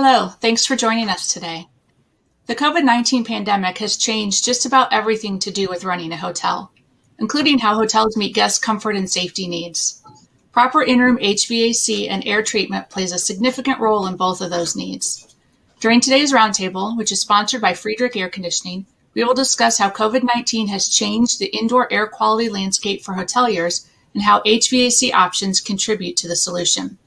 Hello, thanks for joining us today. The COVID 19 pandemic has changed just about everything to do with running a hotel, including how hotels meet guest comfort and safety needs. Proper in-room HVAC and air treatment plays a significant role in both of those needs. During today's roundtable, which is sponsored by Friedrich Air Conditioning, we will discuss how COVID-19 has changed the indoor air quality landscape for hoteliers and how HVAC options contribute to the solution.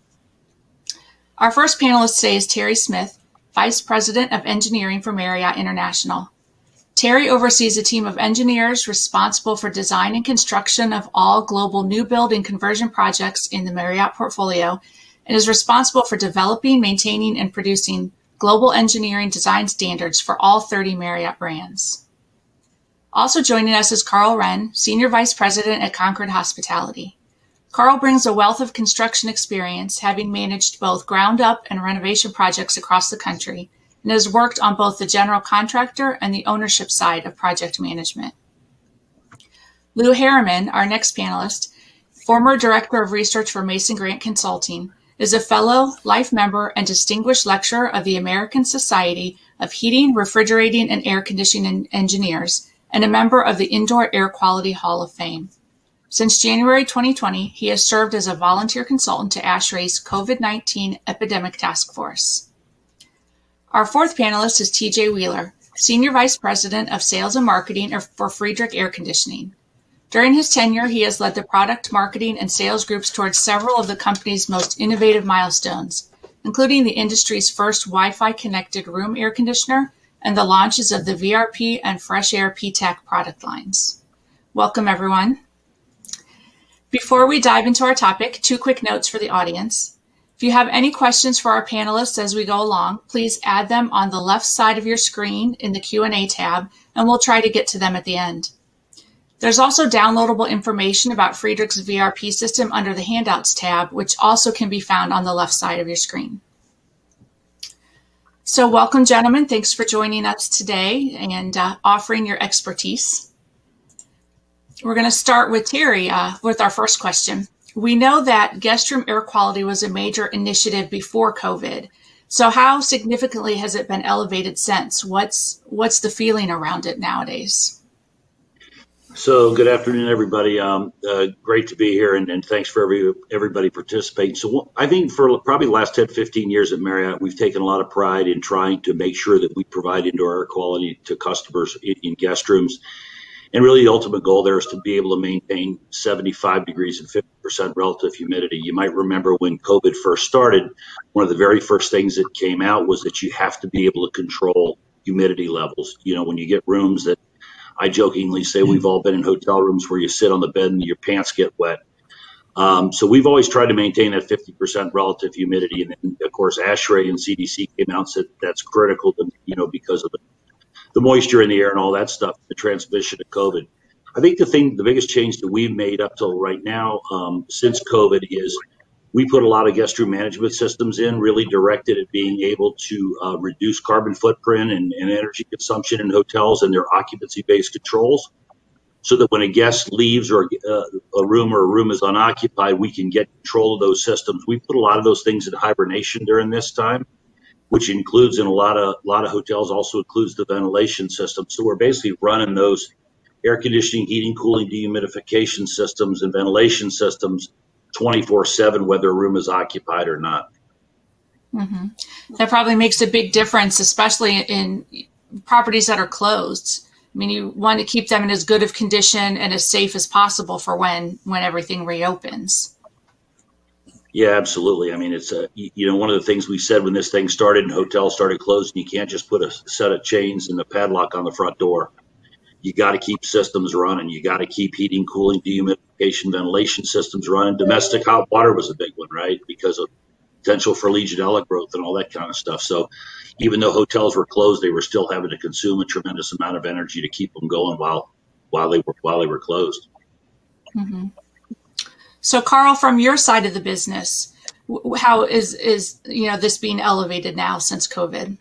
Our first panelist today is Terry Smith, Vice President of Engineering for Marriott International. Terry oversees a team of engineers responsible for design and construction of all global new build and conversion projects in the Marriott portfolio and is responsible for developing, maintaining, and producing global engineering design standards for all 30 Marriott brands. Also joining us is Carl Wren, Senior Vice President at Concord Hospitality. Carl brings a wealth of construction experience, having managed both ground up and renovation projects across the country, and has worked on both the general contractor and the ownership side of project management. Lew Harriman, our next panelist, former Director of Research for Mason Grant Consulting, is a fellow, life member, and distinguished lecturer of the American Society of Heating, Refrigerating, and Air Conditioning Engineers, and a member of the Indoor Air Quality Hall of Fame. Since January 2020, he has served as a volunteer consultant to ASHRAE's COVID-19 Epidemic Task Force. Our fourth panelist is TJ Wheeler, Senior Vice President of Sales and Marketing for Friedrich Air Conditioning. During his tenure, he has led the product marketing and sales groups towards several of the company's most innovative milestones, including the industry's first Wi-Fi connected room air conditioner and the launches of the VRP and Fresh Air PTAC product lines. Welcome, everyone. Before we dive into our topic, two quick notes for the audience. If you have any questions for our panelists as we go along, please add them on the left side of your screen in the Q&A tab, and we'll try to get to them at the end. There's also downloadable information about Friedrich's VRP system under the Handouts tab, which also can be found on the left side of your screen. So welcome, gentlemen. Thanks for joining us today and uh, offering your expertise. We're going to start with Terry uh, with our first question. We know that guest room air quality was a major initiative before COVID. So how significantly has it been elevated since? What's what's the feeling around it nowadays? So, good afternoon, everybody. Um, uh, great to be here, and, and, thanks for every, everybody participating. So, I think for probably the last 10, 15 years at Marriott, we've taken a lot of pride in trying to make sure that we provide indoor air quality to customers in, in guest rooms. And really, the ultimate goal there is to be able to maintain 75 degrees and 50% relative humidity. You might remember when COVID first started, one of the very first things that came out was that you have to be able to control humidity levels. You know, when you get rooms that I jokingly say we've all been in hotel rooms where you sit on the bed and your pants get wet. Um, so we've always tried to maintain that 50% relative humidity. And then, of course, ASHRAE and CDC came out and said that's critical to, you know, because of the, the moisture in the air and all that stuff, the transmission of COVID. I think the thing, the biggest change that we've made up till right now um, since COVID is we put a lot of guest room management systems in, really directed at being able to uh, reduce carbon footprint and, and, energy consumption in hotels and their occupancy based controls. So that when a guest leaves or uh, a room or a room is unoccupied, we can get control of those systems. We put a lot of those things in hibernation during this time, which includes in a lot of a lot of hotels also includes the ventilation system. So we're basically running those air conditioning, heating, cooling, dehumidification systems and ventilation systems 24 7, whether a room is occupied or not. Mm-hmm. That probably makes a big difference, especially in properties that are closed. I mean, you want to keep them in as good of condition and as safe as possible for when when everything reopens. Yeah, absolutely. I mean, it's a you know one of the things we said when this thing started and hotels started closing. You can't just put a set of chains and a padlock on the front door you got to keep systems running. You got to keep heating, cooling, dehumidification, ventilation systems running. Domestic hot water was a big one, right? Because of potential for Legionella growth and all that kind of stuff. So even though hotels were closed, they were still having to consume a tremendous amount of energy to keep them going while while they were while they were closed. Mm-hmm. So, Carl, from your side of the business, how is is you know this being elevated now since COVID?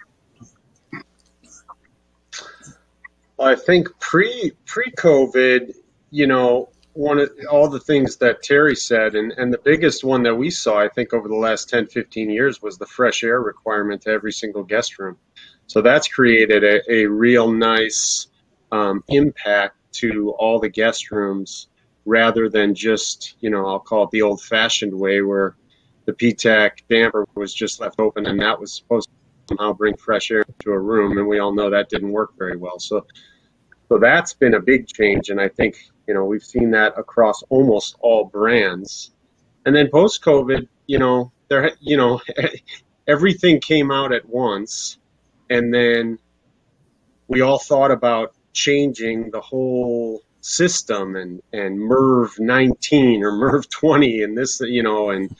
I think pre pre COVID, you know, one of all the things that Terry said, and, and the biggest one that we saw, I think, over the last 10, 15 years was the fresh air requirement to every single guest room. So that's created a, a real nice um, impact to all the guest rooms rather than just, you know, I'll call it the old fashioned way where the PTAC damper was just left open and that was supposed to somehow bring fresh air to a room. And we all know that didn't work very well. So, so that's been a big change. And I think, you know, we've seen that across almost all brands. And then post COVID, you know, there, you know, everything came out at once. And then we all thought about changing the whole system and and MERV 19 or MERV 20 and this you know and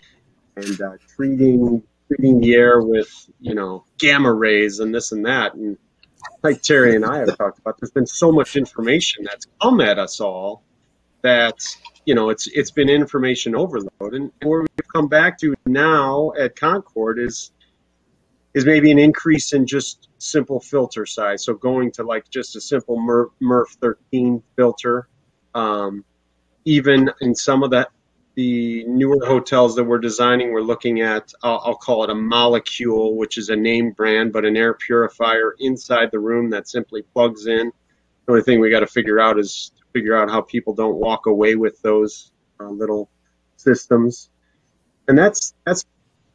and uh, treating treating the air with you know gamma rays and this and that. And like Terry and I have talked about there's been so much information that's come at us all that you know it's it's been information overload. And where we've come back to now at Concord is is maybe an increase in just simple filter size. So going to like just a simple MERV 13 filter. Um, even in some of the, the newer hotels that we're designing, we're looking at, I'll, I'll call it a Molekule, which is a name brand, but an air purifier inside the room that simply plugs in. The only thing we got to figure out is figure out how people don't walk away with those uh, little systems. And that's that's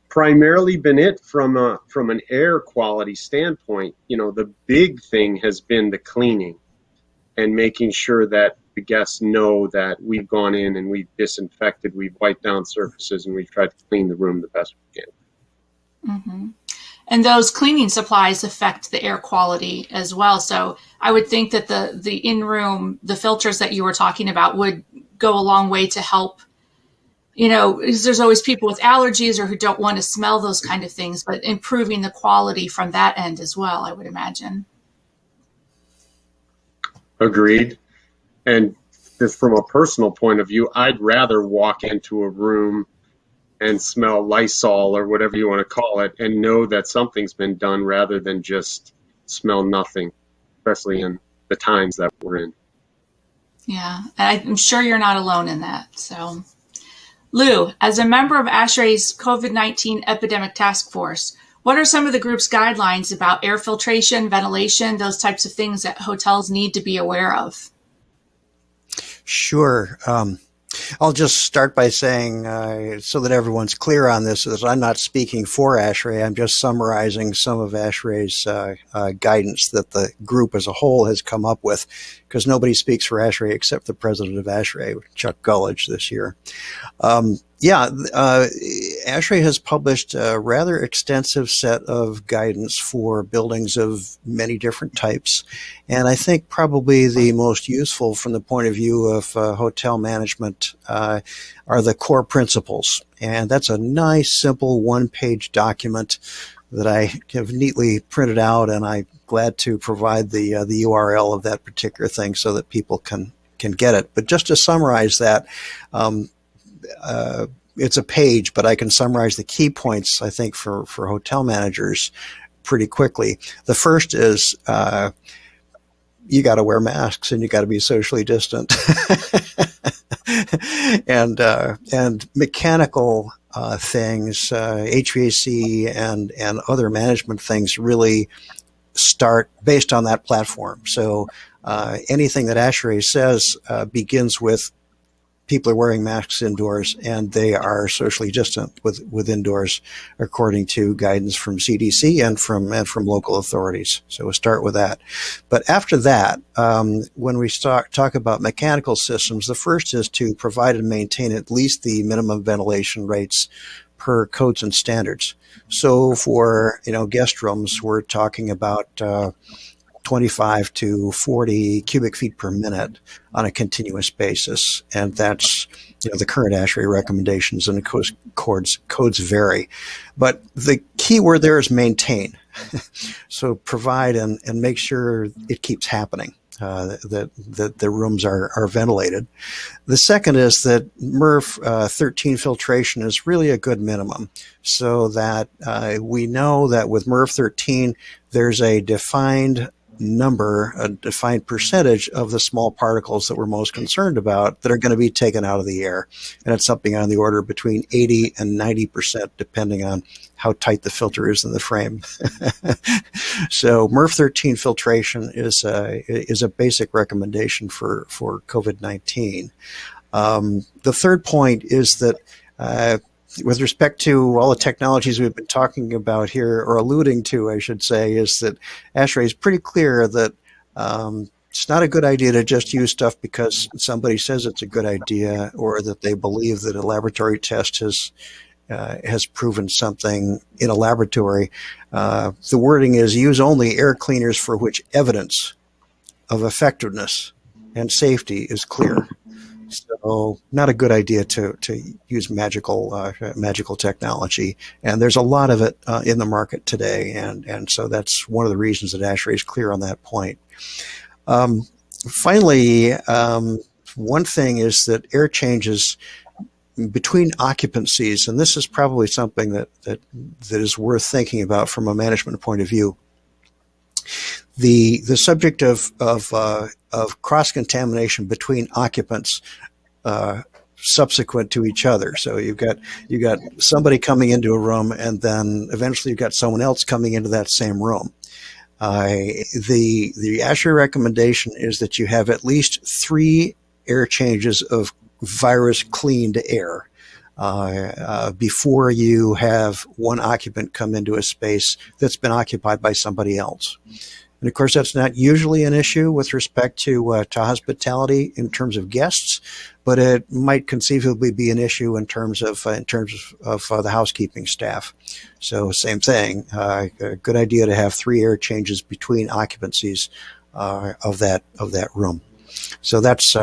primarily been it from a from an air quality standpoint. You know, the big thing has been the cleaning and making sure that the guests know that we've gone in and we've disinfected, we've wiped down surfaces, and we've tried to clean the room the best we can. Mm-hmm. And those cleaning supplies affect the air quality as well. So I would think that the the in room the filters that you were talking about would go a long way to help you know, there's always people with allergies or who don't want to smell those kind of things, but improving the quality from that end as well, I would imagine. Agreed. And just from a personal point of view, I'd rather walk into a room and smell Lysol or whatever you want to call it and know that something's been done rather than just smell nothing, especially in the times that we're in. Yeah, I'm sure you're not alone in that. So Lew, as a member of ASHRAE's COVID-19 Epidemic Task Force, what are some of the group's guidelines about air filtration, ventilation, those types of things that hotels need to be aware of? Sure. Um, I'll just start by saying, uh, so that everyone's clear on this, is I'm not speaking for ASHRAE. I'm just summarizing some of ASHRAE's uh, uh, guidance that the group as a whole has come up with, because nobody speaks for ASHRAE except the president of ASHRAE, Chuck Gulledge, this year. Um, yeah, uh, ASHRAE has published a rather extensive set of guidance for buildings of many different types. And I think probably the most useful from the point of view of uh, hotel management uh, are the core principles. And that's a nice, simple one page document that I have neatly printed out, and I'm glad to provide the uh, the URL of that particular thing so that people can can get it. But just to summarize that, um, uh, it's a page, but I can summarize the key points, I think, for, for hotel managers pretty quickly. The first is uh, you got to wear masks and you got to be socially distant. and uh, and mechanical uh, things, uh, HVAC and and other management things really start based on that platform. So uh, anything that ASHRAE says uh, begins with people are wearing masks indoors and they are socially distant with, with indoors according to guidance from CDC and from and from local authorities. So we'll start with that. But after that, um, when we start talk about mechanical systems, the first is to provide and maintain at least the minimum ventilation rates per codes and standards. So for you know guest rooms, we're talking about uh, 25 to 40 cubic feet per minute on a continuous basis. And that's, you know, the current ASHRAE recommendations and course codes, codes vary. But the key word there is maintain. so provide and, and make sure it keeps happening. Uh, that, that the rooms are, are ventilated. The second is that MERV uh, 13 filtration is really a good minimum so that uh, we know that with MERV 13, there's a defined number, a defined percentage of the small particles that we're most concerned about that are going to be taken out of the air. And it's something on the order between 80 and 90%, depending on how tight the filter is in the frame. so MERV 13 filtration is a, is a basic recommendation for, for COVID-19. Um, the third point is that uh, with respect to all the technologies we've been talking about here, or alluding to, I should say, is that ASHRAE is pretty clear that um, it's not a good idea to just use stuff because somebody says it's a good idea or that they believe that a laboratory test has uh, has proven something in a laboratory. Uh, the wording is use only air cleaners for which evidence of effectiveness and safety is clear. So not a good idea to, to use magical uh, magical technology, and there's a lot of it uh, in the market today, and and so that's one of the reasons that ASHRAE is clear on that point. Um, finally, um, one thing is that air changes between occupancies, and this is probably something that that that is worth thinking about from a management point of view the the subject of of uh, of cross contamination between occupants uh, subsequent to each other. So you've got you got somebody coming into a room, and then eventually you've got someone else coming into that same room. Uh, the the recommendation is that you have at least three air changes of virus cleaned air. Uh, uh, before you have one occupant come into a space that's been occupied by somebody else. And of course, that's not usually an issue with respect to, uh, to hospitality in terms of guests, but it might conceivably be an issue in terms of uh, in terms of, uh, the housekeeping staff. So same thing. Uh, a good idea to have three air changes between occupancies uh, of that of that room. So that's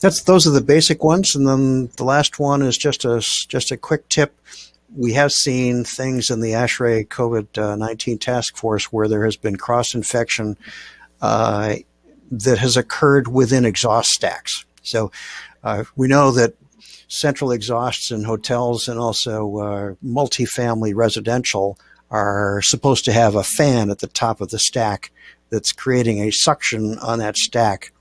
that's those are the basic ones, and then the last one is just a just a quick tip we have seen things in the ASHRAE COVID 19 task force where there has been cross infection uh, that has occurred within exhaust stacks. So uh, we know that central exhausts in hotels and also uh, multifamily residential are supposed to have a fan at the top of the stack that's creating a suction on that stack.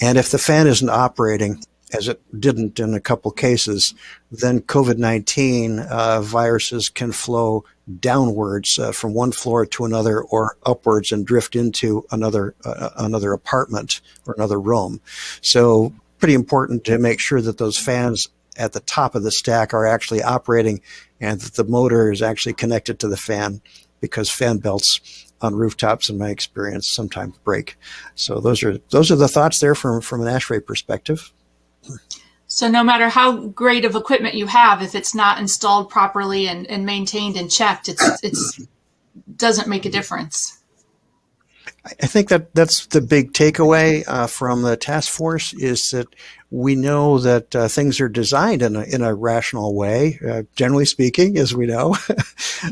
And if the fan isn't operating, as it didn't in a couple cases, then COVID 19 uh, viruses can flow downwards uh, from one floor to another or upwards and drift into another, uh, another apartment or another room. So, pretty important to make sure that those fans at the top of the stack are actually operating and that the motor is actually connected to the fan because fan belts on rooftops in my experience sometimes break. So those are those are the thoughts there from from an ASHRAE perspective. So no matter how great of equipment you have, if it's not installed properly and, and maintained and checked, it's it's doesn't make a difference. I think that that's the big takeaway uh, from the task force is that we know that uh, things are designed in a, in a rational way, uh, generally speaking, as we know.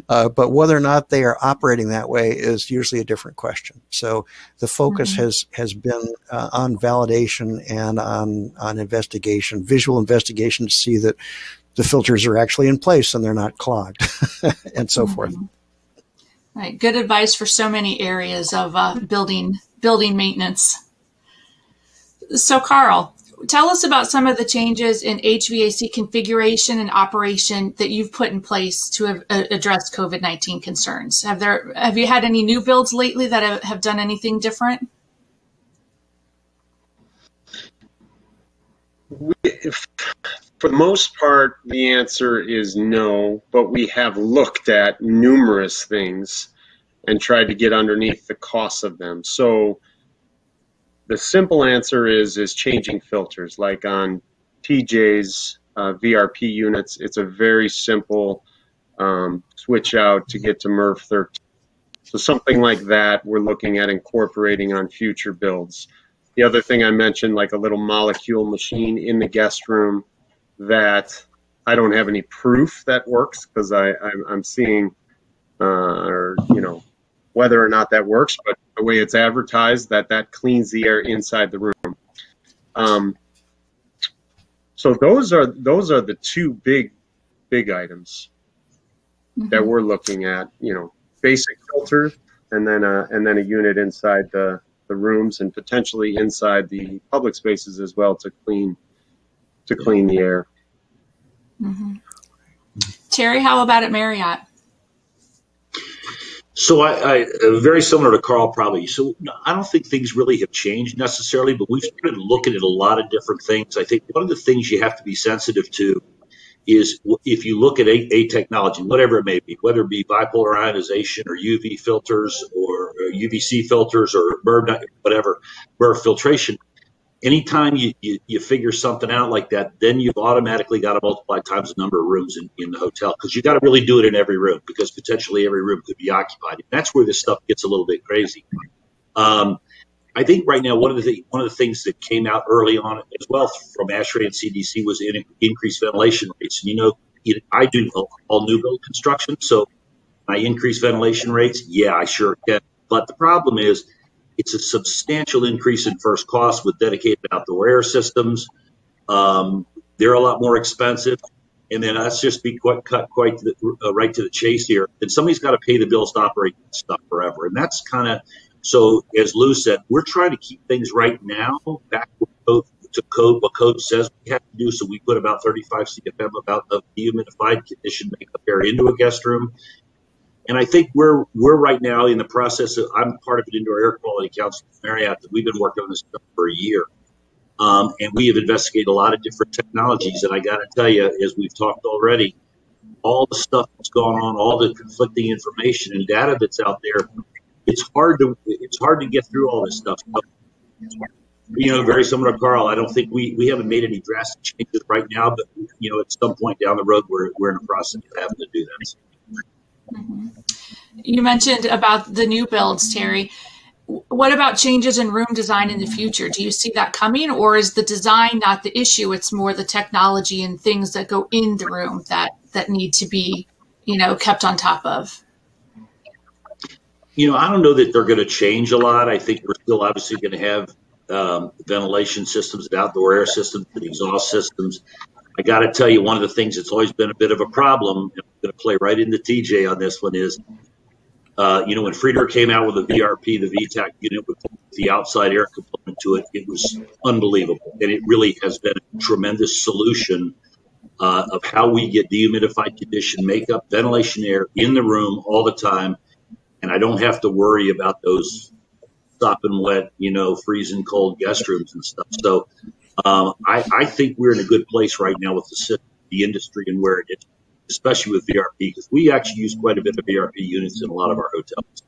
Uh, but whether or not they are operating that way is usually a different question. So the focus mm-hmm. has has been uh, on validation and on on investigation, visual investigation, to see that the filters are actually in place and they're not clogged, and so mm-hmm. forth. Right. Good advice for so many areas of uh, building building maintenance. So, Carl, tell us about some of the changes in HVAC configuration and operation that you've put in place to address COVID nineteen concerns. Have there have you had any new builds lately that have, have done anything different? We, if, for the most part, the answer is no, but we have looked at numerous things and tried to get underneath the costs of them. So the simple answer is is changing filters. Like on TJ's uh, VRP units, it's a very simple um, switch out to get to MERV 13. So something like that, we're looking at incorporating on future builds. The other thing I mentioned, like a little Molekule machine in the guest room that I don't have any proof that works because I'm, I'm seeing uh, or you know whether or not that works, but the way it's advertised that that cleans the air inside the room. Um, so those are those are the two big big items mm-hmm. that we're looking at. You know, basic filter and then a and then a unit inside the the rooms and potentially inside the public spaces as well to clean to clean the air. Mm-hmm. Terry, how about at Marriott? So I, I uh, very similar to Carl probably. So I don't think things really have changed necessarily, but we've started looking at a lot of different things. I think one of the things you have to be sensitive to is if you look at a, a technology, whatever it may be, whether it be bipolar ionization or UV filters or UVC filters or MERV, whatever, MERV filtration, anytime you, you, you, figure something out like that, then you've automatically got to multiply times the number of rooms in, in the hotel because you got to really do it in every room because potentially every room could be occupied. And that's where this stuff gets a little bit crazy. Um, I think right now one of the one of the things that came out early on as well from ASHRAE and CDC was in, increased ventilation rates. And you know, I do all new build construction, so I increase ventilation rates. Yeah, I sure can. But the problem is it's a substantial increase in first cost with dedicated outdoor air systems. Um, they're a lot more expensive. And then let's just be quite, cut quite the, uh, right to the chase here. And somebody's got to pay the bills to operate this stuff forever. And that's kind of so. As Lew said, we're trying to keep things right now back to code what code says we have to do. So we put about 35 CFM about of dehumidified condition makeup air into a guest room. And I think we're we're right now in the process of I'm part of an indoor air quality council at Marriott that we've been working on this for a year. Um, and we have investigated a lot of different technologies. And I got to tell you, as we've talked already, all the stuff that's going on, all the conflicting information and data that's out there, it's hard to it's hard to get through all this stuff. You know, very similar to Carl. I don't think we, we haven't made any drastic changes right now, but you know, at some point down the road, we're we're in a process of having to do that. Mm-hmm. You mentioned about the new builds, Terry. What about changes in room design in the future? Do you see that coming, or is the design not the issue? It's more the technology and things that go in the room that that need to be, you know, kept on top of. You know, I don't know that they're going to change a lot. I think we're still obviously going to have um, ventilation systems, outdoor air systems, and exhaust systems. I got to tell you, one of the things that's always been a bit of a problem, and I'm going to play right into TJ on this one, is uh, you know, when Friedrich came out with the VRP, the VTAC unit with the outside air component to it, it was unbelievable. And it really has been a tremendous solution uh, of how we get dehumidified condition makeup, ventilation air in the room all the time. And I don't have to worry about those stopping wet, you know, freezing cold guest rooms and stuff. So um, I, I, think we're in a good place right now with the, the industry and where it is, especially with VRP, because we actually use quite a bit of VRP units in a lot of our hotels.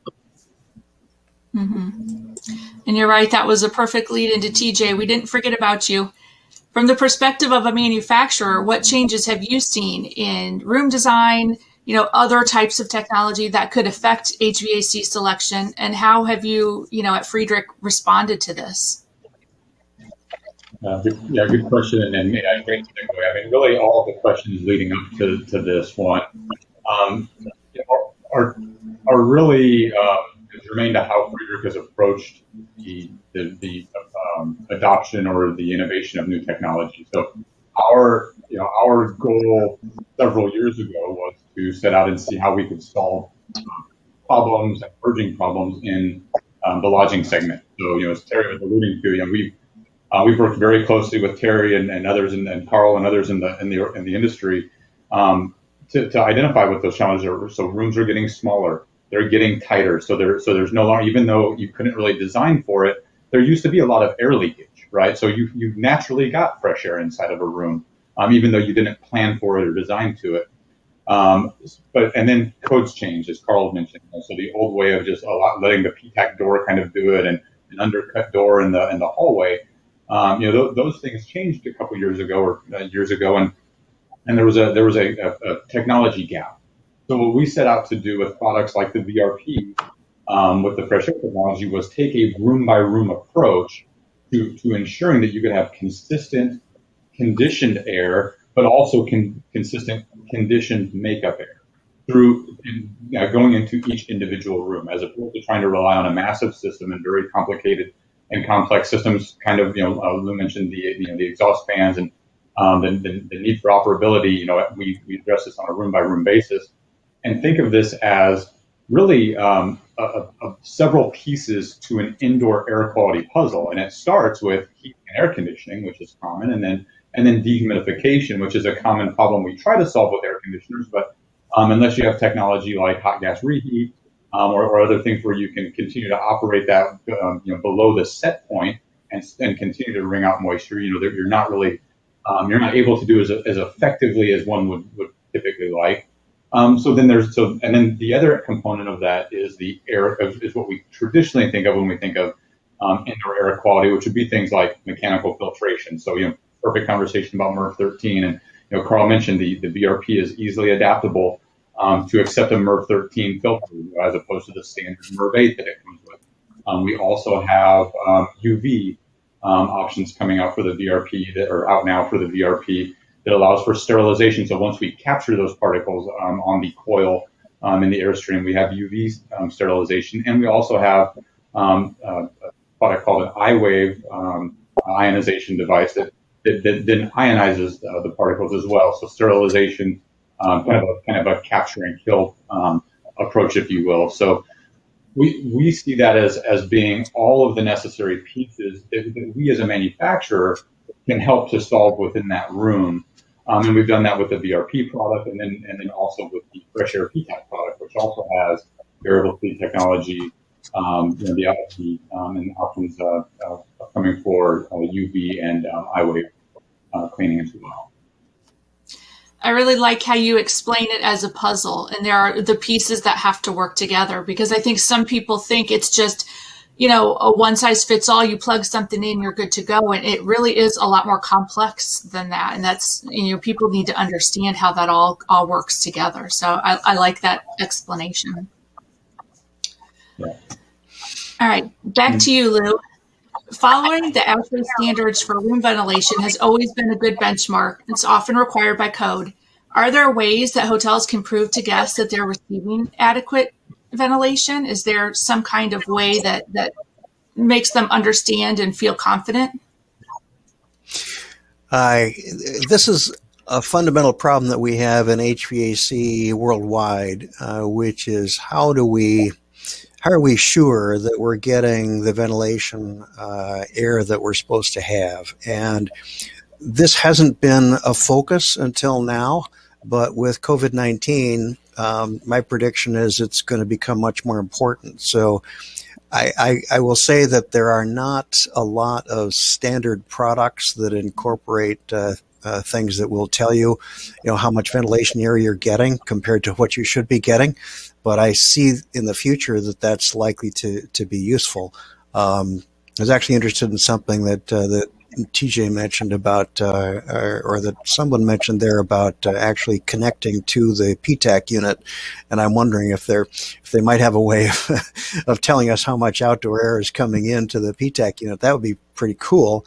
Mm-hmm. And you're right, that was a perfect lead into TJ. We didn't forget about you. From the perspective of a manufacturer, what changes have you seen in room design, you know, other types of technology that could affect HVAC selection, and how have you, you know, at Friedrich responded to this? Uh, good, yeah, good question, and, yeah, great. I mean, really, all the questions leading up to, to this one um, are, are really um, germane to how Friedrich has approached the, the, the um, adoption or the innovation of new technology. So, our you know our goal several years ago was to set out and see how we could solve problems and emerging problems in um, the lodging segment. So, you know, as Terry was alluding to, you know, we've uh, we've worked very closely with Terry and, and others, and, and, Carl and others in the in the in the industry um, to, to identify what those challenges are. So rooms are getting smaller, they're getting tighter. So there so there's no longer even though you couldn't really design for it, there used to be a lot of air leakage, right? So you you naturally got fresh air inside of a room, um, even though you didn't plan for it or design to it. Um, but and then codes change, as Carl mentioned. So the old way of just a lot, letting the PTAC door kind of do it and an undercut door in the in the hallway um, you know, th- those things changed a couple years ago or uh, years ago, and and there was a there was a, a, a, technology gap. So what we set out to do with products like the VRP, um, with the fresh air technology, was take a room by room approach to to ensuring that you could have consistent conditioned air, but also con- consistent conditioned makeup air through know, going into each individual room, as opposed to trying to rely on a massive system and very complicated and complex systems. Kind of, you know, uh, Lew mentioned the you know the exhaust fans and um, the, the, the, need for operability. You know, we, we address this on a room by room basis, and think of this as really um, a, a, several pieces to an indoor air quality puzzle, and it starts with heat and air conditioning, which is common, and then and then dehumidification, which is a common problem we try to solve with air conditioners, but um, unless you have technology like hot gas reheat um, or, or, other things where you can continue to operate that um, you know below the set point and, and continue to wring out moisture, you know you're not really um, you're not able to do as, as effectively as one would, would typically like. Um, so then there's so and then the other component of that is the air is what we traditionally think of when we think of um, indoor air quality, which would be things like mechanical filtration. So you know, perfect conversation about MERV 13, and you know, Carl mentioned the the VRP is easily adaptable um, to accept a MERV 13 filter as opposed to the standard MERV 8 that it comes with. Um, we also have UV um, um, options coming out for the VRP that are out now for the VRP that allows for sterilization. So once we capture those particles um, on the coil in the airstream, we have UV sterilization, and we also have a product called an iWave ionization device that, that, that then ionizes uh, the particles as well. So sterilization, um, kind of a kind of a capture and kill approach, if you will. So we, we see that as, as being all of the necessary pieces that, that we as a manufacturer can help to solve within that room um, and we've done that with the VRP product and then, and then also with the Fresh Air PTAC product, which also has variable speed technology, um, you know, the, the um, and options uh, uh, coming for uh, UV and um, iWave uh, cleaning as well. I really like how you explain it as a puzzle, and there are the pieces that have to work together because I think some people think it's just you know, a one size fits all, you plug something in, you're good to go. And it really is a lot more complex than that. And that's, you know, people need to understand how that all, all works together. So I, I like that explanation. Yeah. All right. Back to you, Lew. Following the ASHRAE standards for room ventilation has always been a good benchmark. It's often required by code. Are there ways that hotels can prove to guests that they're receiving adequate ventilation? Is there some kind of way that that makes them understand and feel confident? I this is a fundamental problem that we have in HVAC worldwide, uh, which is how do we how are we sure that we're getting the ventilation uh, air that we're supposed to have? And this hasn't been a focus until now, but with COVID 19, um, my prediction is it's going to become much more important. So I, I, I, will say that there are not a lot of standard products that incorporate uh, uh, things that will tell you, you know, how much ventilation air you're getting compared to what you should be getting. But I see in the future that that's likely to, to be useful. Um, I was actually interested in something that uh, that TJ mentioned about, uh, or that someone mentioned there about uh, actually connecting to the PTAC unit, and I'm wondering if they're if they might have a way of, of telling us how much outdoor air is coming into the PTAC unit. That would be pretty cool.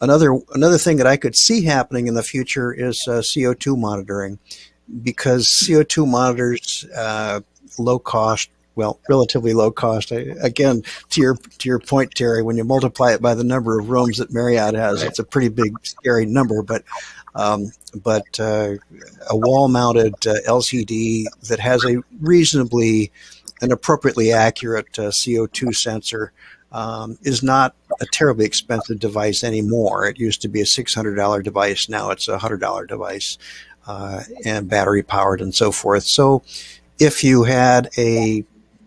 Another another thing that I could see happening in the future is uh, CO2 monitoring, because CO2 monitors uh, low cost well, relatively low cost. Again, to your to your point, Terry, when you multiply it by the number of rooms that Marriott has, it's a pretty big, scary number. But um, but uh, a wall-mounted uh, LCD that has a reasonably and appropriately accurate uh, CO2 sensor um, is not a terribly expensive device anymore. It used to be a $600 device. Now it's a $100 device uh, and battery powered and so forth. So if you had a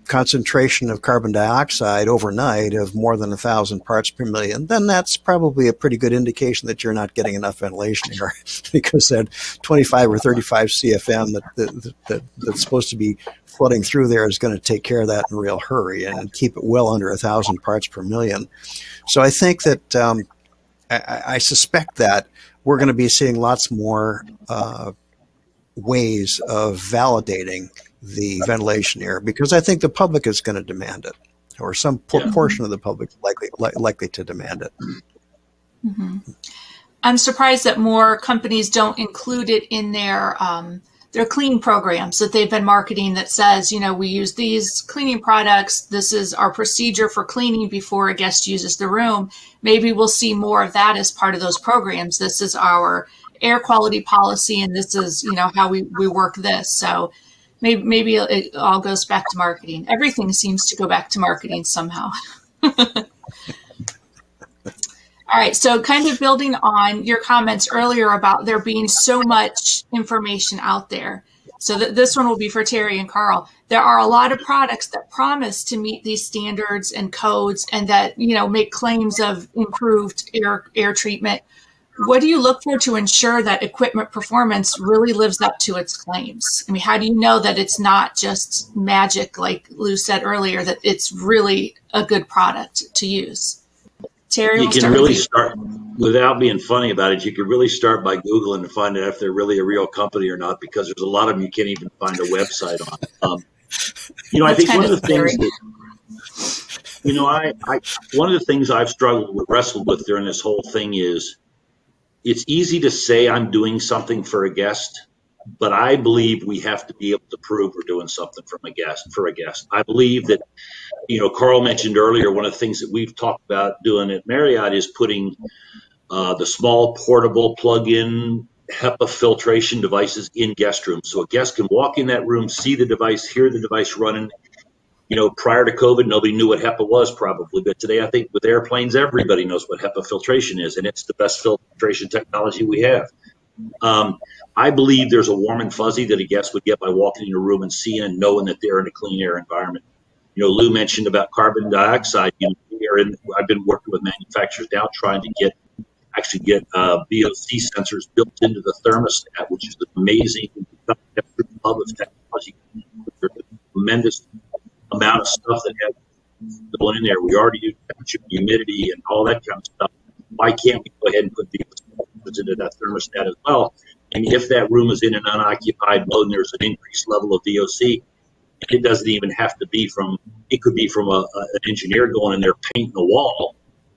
concentration of carbon dioxide overnight of more than a thousand parts per million, then that's probably a pretty good indication that you're not getting enough ventilation air because that 25 or 35 CFM that, that, that, that's supposed to be flooding through there is going to take care of that in a real hurry and keep it well under a thousand parts per million. So I think that um, I, I, suspect that we're going to be seeing lots more uh, ways of validating the ventilation air because I think the public is going to demand it, or some yeah. portion of the public likely li- likely to demand it. Mm-hmm. I'm surprised that more companies don't include it in their um, their clean programs that they've been marketing that says, you know, we use these cleaning products. This is our procedure for cleaning before a guest uses the room. Maybe we'll see more of that as part of those programs. This is our air quality policy, and this is, you know, how we, we work this. So maybe maybe it all goes back to marketing. Everything seems to go back to marketing somehow. all right, so kind of building on your comments earlier about there being so much information out there. So th- this one will be for Terry and Carl. There are a lot of products that promise to meet these standards and codes and that, you know, make claims of improved air air treatment. What do you look for to ensure that equipment performance really lives up to its claims? I mean, how do you know that it's not just magic, like Lew said earlier, that it's really a good product to use? Terry, you can really start without being funny about it. You can really start by googling to find out if they're really a real company or not, because there's a lot of them you can't even find a website on. Um, you know, I think one of the things that you know, I, I one of the things I've struggled with, wrestled with during this whole thing is it's easy to say I'm doing something for a guest, but I believe we have to be able to prove we're doing something from a guest for a guest. I believe that, you know, Carl mentioned earlier one of the things that we've talked about doing at Marriott is putting uh, the small portable plug-in HEPA filtration devices in guest rooms, so a guest can walk in that room, see the device, hear the device running, you know, prior to COVID, nobody knew what HEPA was probably, but today I think with airplanes, everybody knows what HEPA filtration is, and it's the best filtration technology we have. Um, I believe there's a warm and fuzzy that a guest would get by walking in a room and seeing and knowing that they're in a clean air environment. You know, Lew mentioned about carbon dioxide. You know, in, I've been working with manufacturers now trying to get actually get uh, sensors built into the thermostat, which is an amazing hub of technology. There's tremendous amount of stuff that has going in there. We already temperature, humidity, and all that kind of stuff. Why can't we go ahead and put these into that thermostat as well? And if that room is in an unoccupied mode and there's an increased level of VOC, it doesn't even have to be from, it could be from a, a, an engineer going in there painting the wall.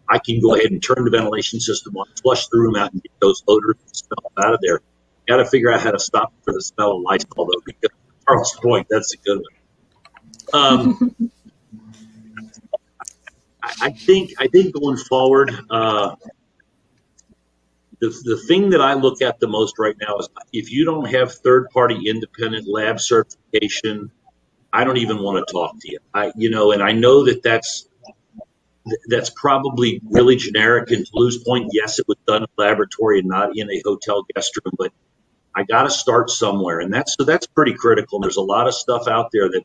I can go ahead and turn the ventilation system on, flush the room out, and get those odors and smell out of there. Got to figure out how to stop for the smell of Lysol, though, because Carl's point, that's a good one. Um, I think I think going forward, uh, the the thing that I look at the most right now is if you don't have third party independent lab certification, I don't even want to talk to you. I you know, and I know that that's that's probably really generic. And to Lew's point, yes, it was done in a laboratory and not in a hotel guest room, but I got to start somewhere, and that's so that's pretty critical. There's a lot of stuff out there that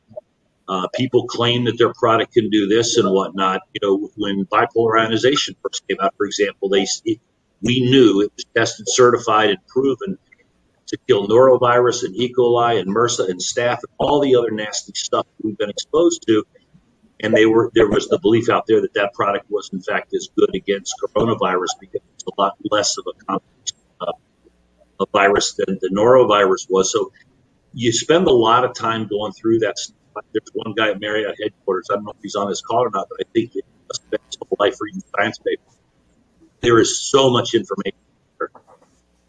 uh, people claim that their product can do this and whatnot. You know, when bipolar ionization first came out, for example, they it, we knew it was tested, certified, and proven to kill norovirus and E. coli and MRSA and staph and all the other nasty stuff we've been exposed to. And they were there was the belief out there that that product was in fact as good against coronavirus because it's a lot less of a complex uh, a virus than the norovirus was. So you spend a lot of time going through that there's one guy at Marriott headquarters. I don't know if he's on this call or not, but I think he spent his whole life reading science papers. There is so much information.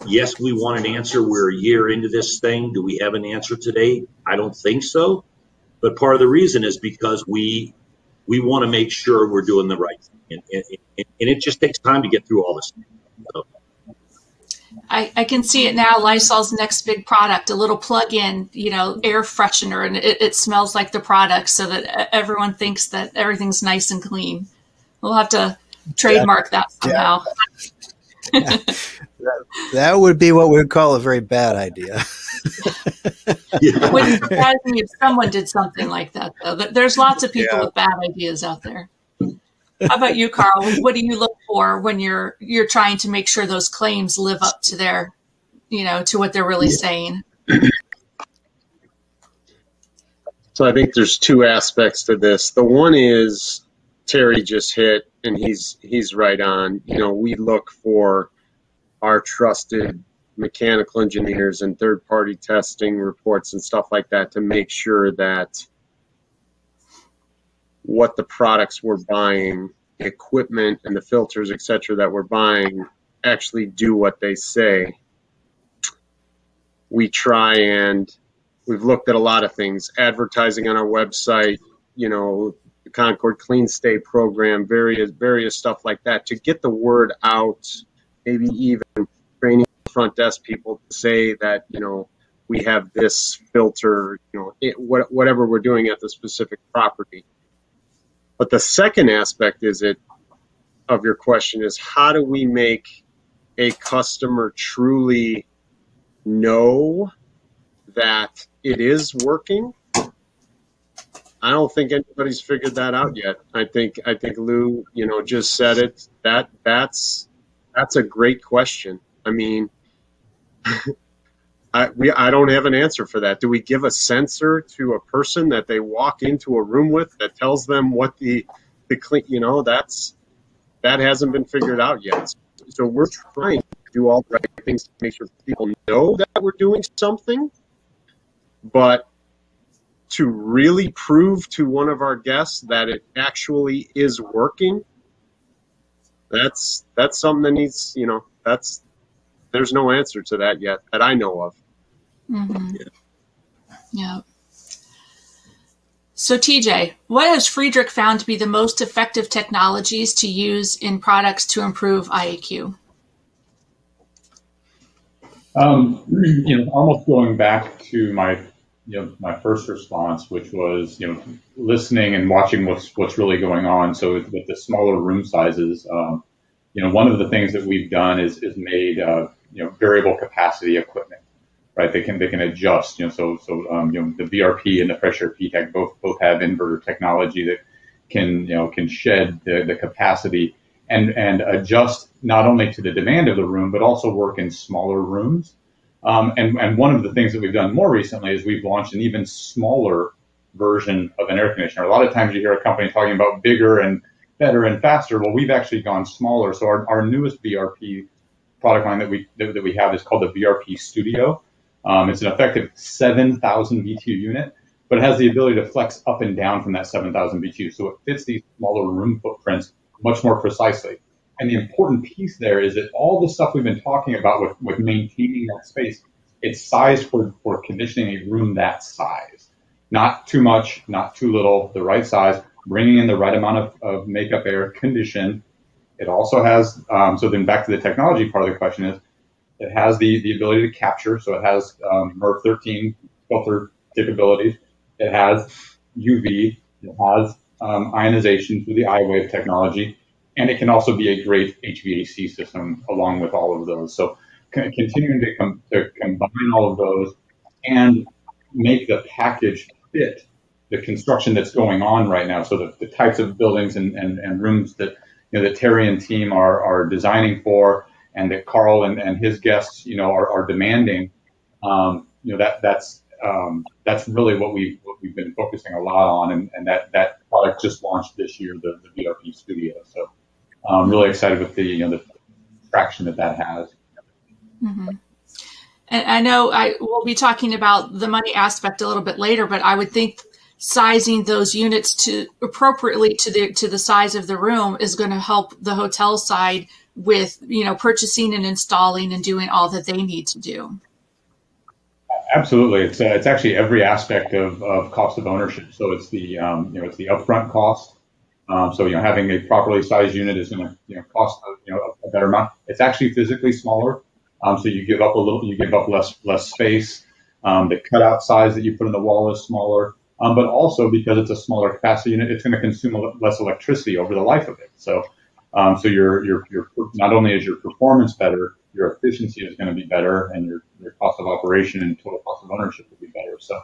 Yes, we want an answer. We're a year into this thing. Do we have an answer today? I don't think so. But part of the reason is because we we want to make sure we're doing the right thing, and, and, and it just takes time to get through all this. So, I, I, can see it now. Lysol's next big product, a little plug-in, you know, air freshener, and it, it, smells like the product, so that everyone thinks that everything's nice and clean. We'll have to trademark that somehow. Yeah. that, that would be what we would call a very bad idea. it wouldn't surprise me if someone did something like that, though. There's lots of people yeah. with bad ideas out there. How about you, Carl? What do you look for when you're you're trying to make sure those claims live up to their, you know, to what they're really saying? So I think there's two aspects to this. The one is Terry just hit, and he's he's right on. You know, we look for our trusted mechanical engineers and third party testing reports and stuff like that to make sure that what the products we're buying, equipment and the filters, etc., that we're buying actually do what they say. We try and we've looked at a lot of things, advertising on our website, you know, the Concord Clean Stay program, various various stuff like that to get the word out, maybe even training front desk people to say that, you know, we have this filter, you know, it, what, whatever we're doing at the specific property. But the second aspect is it of your question is how do we make a customer truly know that it is working? I don't think anybody's figured that out yet. I think I think Lew, you know, just said it. That that's that's a great question. I mean, I we I don't have an answer for that. Do we give a sensor to a person that they walk into a room with that tells them what the the clean? You know, that's that hasn't been figured out yet. So we're trying to do all the right things to make sure people know that we're doing something, but to really prove to one of our guests that it actually is working, that's that's something that needs, you know, that's there's no answer to that yet that I know of. Mm-hmm. Yeah. yeah. So, TJ, what has Friedrich found to be the most effective technologies to use in products to improve IAQ? Um, you know, almost going back to my, you know, my first response, which was, you know, listening and watching what's what's really going on. So, with, with the smaller room sizes, um, you know, one of the things that we've done is is made, uh, you know, variable capacity equipment right? They can they can adjust. You know, so so um, you know the VRP and the Fresh Air PTAC both both have inverter technology that can you know can shed the, the capacity and and adjust not only to the demand of the room but also work in smaller rooms. Um, and and one of the things that we've done more recently is we've launched an even smaller version of an air conditioner. A lot of times you hear a company talking about bigger and better and faster. Well, we've actually gone smaller. So our, our newest VRP product line that we that, that we have is called the VRP Studio. Um, it's an effective 7,000 BTU unit, but it has the ability to flex up and down from that 7,000 BTU. So it fits these smaller room footprints much more precisely. And the important piece there is that all the stuff we've been talking about with, with maintaining that space, it's sized for, for conditioning a room that size. Not too much, not too little, the right size, bringing in the right amount of, of makeup air condition. It also has, um, so then back to the technology part of the question is, it has the, the ability to capture, so it has um, MERV 13 filter capabilities. It has UV. It has um, ionization through the iWave technology, and it can also be a great HVAC system along with all of those. So continuing to, com- to combine all of those and make the package fit the construction that's going on right now. So the, the types of buildings and, and, and rooms that you know that Terry and team are, are designing for and that Carl and, and his guests, you know, are, are demanding, um, you know, that that's um, that's really what we've, what we've been focusing a lot on, and, and that that product just launched this year, the, the VRP Studio. So I'm really excited with the you know the traction that that has. Mm-hmm. And I know I will be talking about the money aspect a little bit later, but I would think sizing those units to appropriately to the to the size of the room is going to help the hotel side with you know purchasing and installing and doing all that they need to do. Absolutely. It's uh, it's actually every aspect of, of cost of ownership. So it's the um, you know it's the upfront cost. Um, so you know having a properly sized unit is going to you know cost you know a better amount. It's actually physically smaller. Um, so you give up a little you give up less less space. Um, the cutout size that you put in the wall is smaller um, but also because it's a smaller capacity unit it's going to consume less electricity over the life of it so um, so your, your, your, not only is your performance better, your efficiency is going to be better and your, your cost of operation and total cost of ownership will be better. So,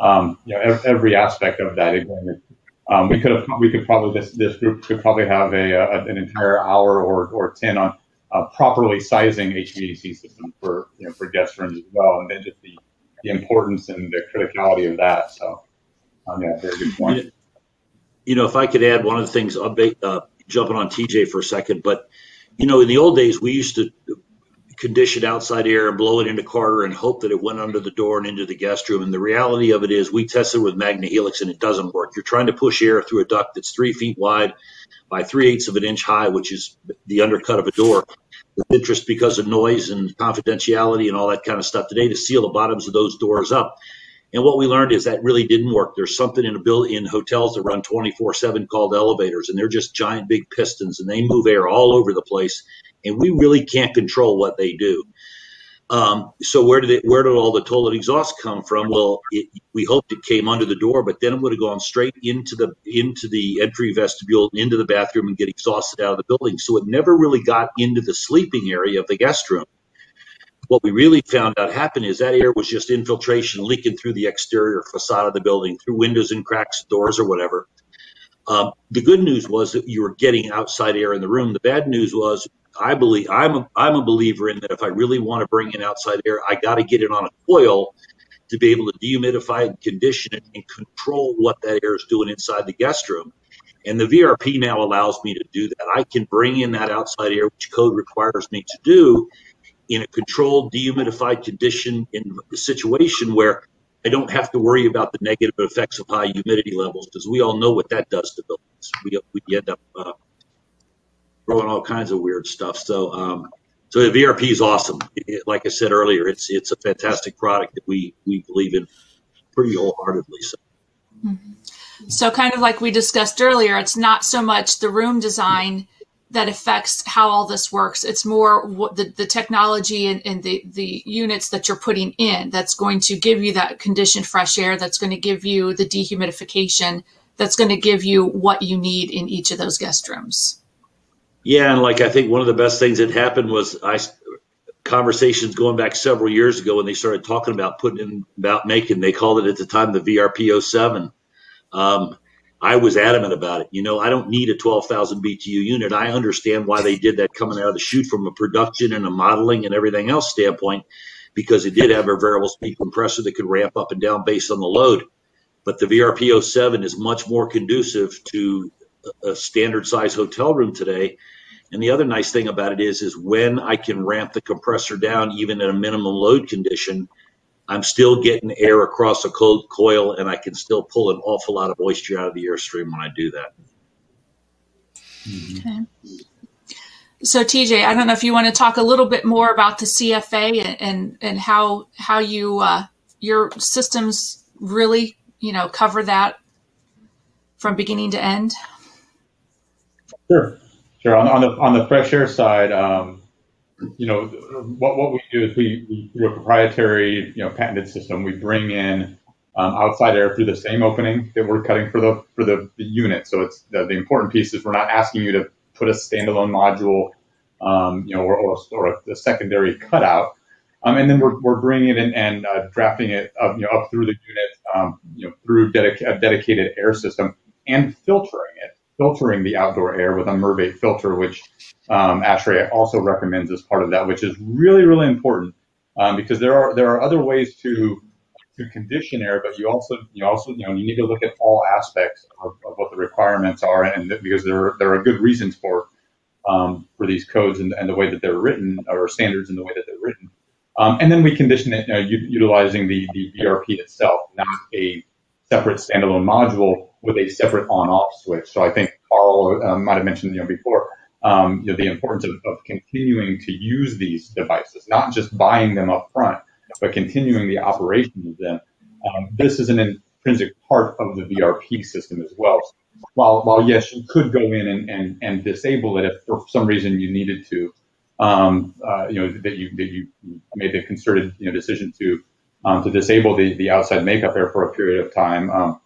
um, you know, every, every, aspect of that, again, um, we could have, we could probably, this, this group could probably have a, a an entire hour or, or 10 on uh, properly sizing HVAC systems for, you know, for guest rooms as well. And then just the, the importance and the criticality of that. So, very good point. You know, if I could add one of the things, uh, jumping on TJ for a second, but you know, in the old days, we used to condition outside air and blow it into Carter and hope that it went under the door and into the guest room. And the reality of it is, we tested with Magnehelics and it doesn't work. You're trying to push air through a duct that's three feet wide by three eighths of an inch high, which is the undercut of a door. With interest because of noise and confidentiality and all that kind of stuff today to seal the bottoms of those doors up. And what we learned is that really didn't work. There's something in a bill in hotels that run 24/7 called elevators, and they're just giant big pistons, and they move air all over the place, and we really can't control what they do. Um, so where did it? Where did all the toilet exhaust come from? Well, it, we hoped it came under the door, but then it would have gone straight into the into the entry vestibule, into the bathroom, and get exhausted out of the building. So it never really got into the sleeping area of the guest room. What we really found out happened is that air was just infiltration leaking through the exterior facade of the building, through windows and cracks, doors, or whatever. Um, the good news was that you were getting outside air in the room. The bad news was I believe I'm a, I'm a believer in that if I really want to bring in outside air, I got to get it on a coil to be able to dehumidify and condition it and control what that air is doing inside the guest room. And the VRP now allows me to do that. I can bring in that outside air, which code requires me to do, in a controlled, dehumidified condition in a situation where I don't have to worry about the negative effects of high humidity levels because we all know what that does to buildings. We, we end up uh, growing all kinds of weird stuff. So, um, so the VRP is awesome. It, like I said earlier, it's it's a fantastic product that we we believe in pretty wholeheartedly. So. Mm-hmm. So, kind of like we discussed earlier, it's not so much the room design that affects how all this works. It's more what the, the technology and, and the, the units that you're putting in that's going to give you that conditioned fresh air, that's going to give you the dehumidification, that's going to give you what you need in each of those guest rooms. Yeah, and like I think one of the best things that happened was I conversations going back several years ago when they started talking about putting in about making they called it at the time the VRP 07. Um, I was adamant about it. You know, I don't need a 12,000 BTU unit. I understand why they did that coming out of the chute from a production and a modeling and everything else standpoint, because it did have a variable speed compressor that could ramp up and down based on the load. But the VRP 07 is much more conducive to a standard size hotel room today. And the other nice thing about it is, is when I can ramp the compressor down, even at a minimum load condition, I'm still getting air across a cold coil, and I can still pull an awful lot of moisture out of the airstream when I do that. Okay. So TJ, I don't know if you want to talk a little bit more about the CFA and and, and how how you uh, your systems really you know cover that from beginning to end. Sure, sure. On, on the on the fresh air side, um, you know, what, what we do is we, we, through a proprietary, you know, patented system, we bring in um, outside air through the same opening that we're cutting for the for the, the unit. So it's the, the, important piece is we're not asking you to put a standalone module, um, you know, or, or, or, a, secondary cutout. Um, and then we're, we're bringing it in and uh, drafting it up, you know, up through the unit, um, you know, through dedica- a dedicated air system and filtering it, filtering the outdoor air with a MERV 8 filter, which um, ASHRAE also recommends as part of that, which is really, really important um, because there are there are other ways to to condition air, but you also you also you know you need to look at all aspects of, of what the requirements are, and because there there are good reasons for um, for these codes and, and the way that they're written or standards in the way that they're written. Um, and then we condition it you know, utilizing the, the VRP itself, not a separate standalone module with a separate on-off switch. So I think Carl uh, might have mentioned you know before um, you know, the importance of, of continuing to use these devices, not just buying them up front, but continuing the operation of them. Um, this is an intrinsic part of the VRP system as well. While, while yes, you could go in and, and, and disable it if for some reason you needed to, um, uh, you know, that you, that you made the concerted, you know, decision to, um, to disable the, the outside makeup air for a period of time. Um,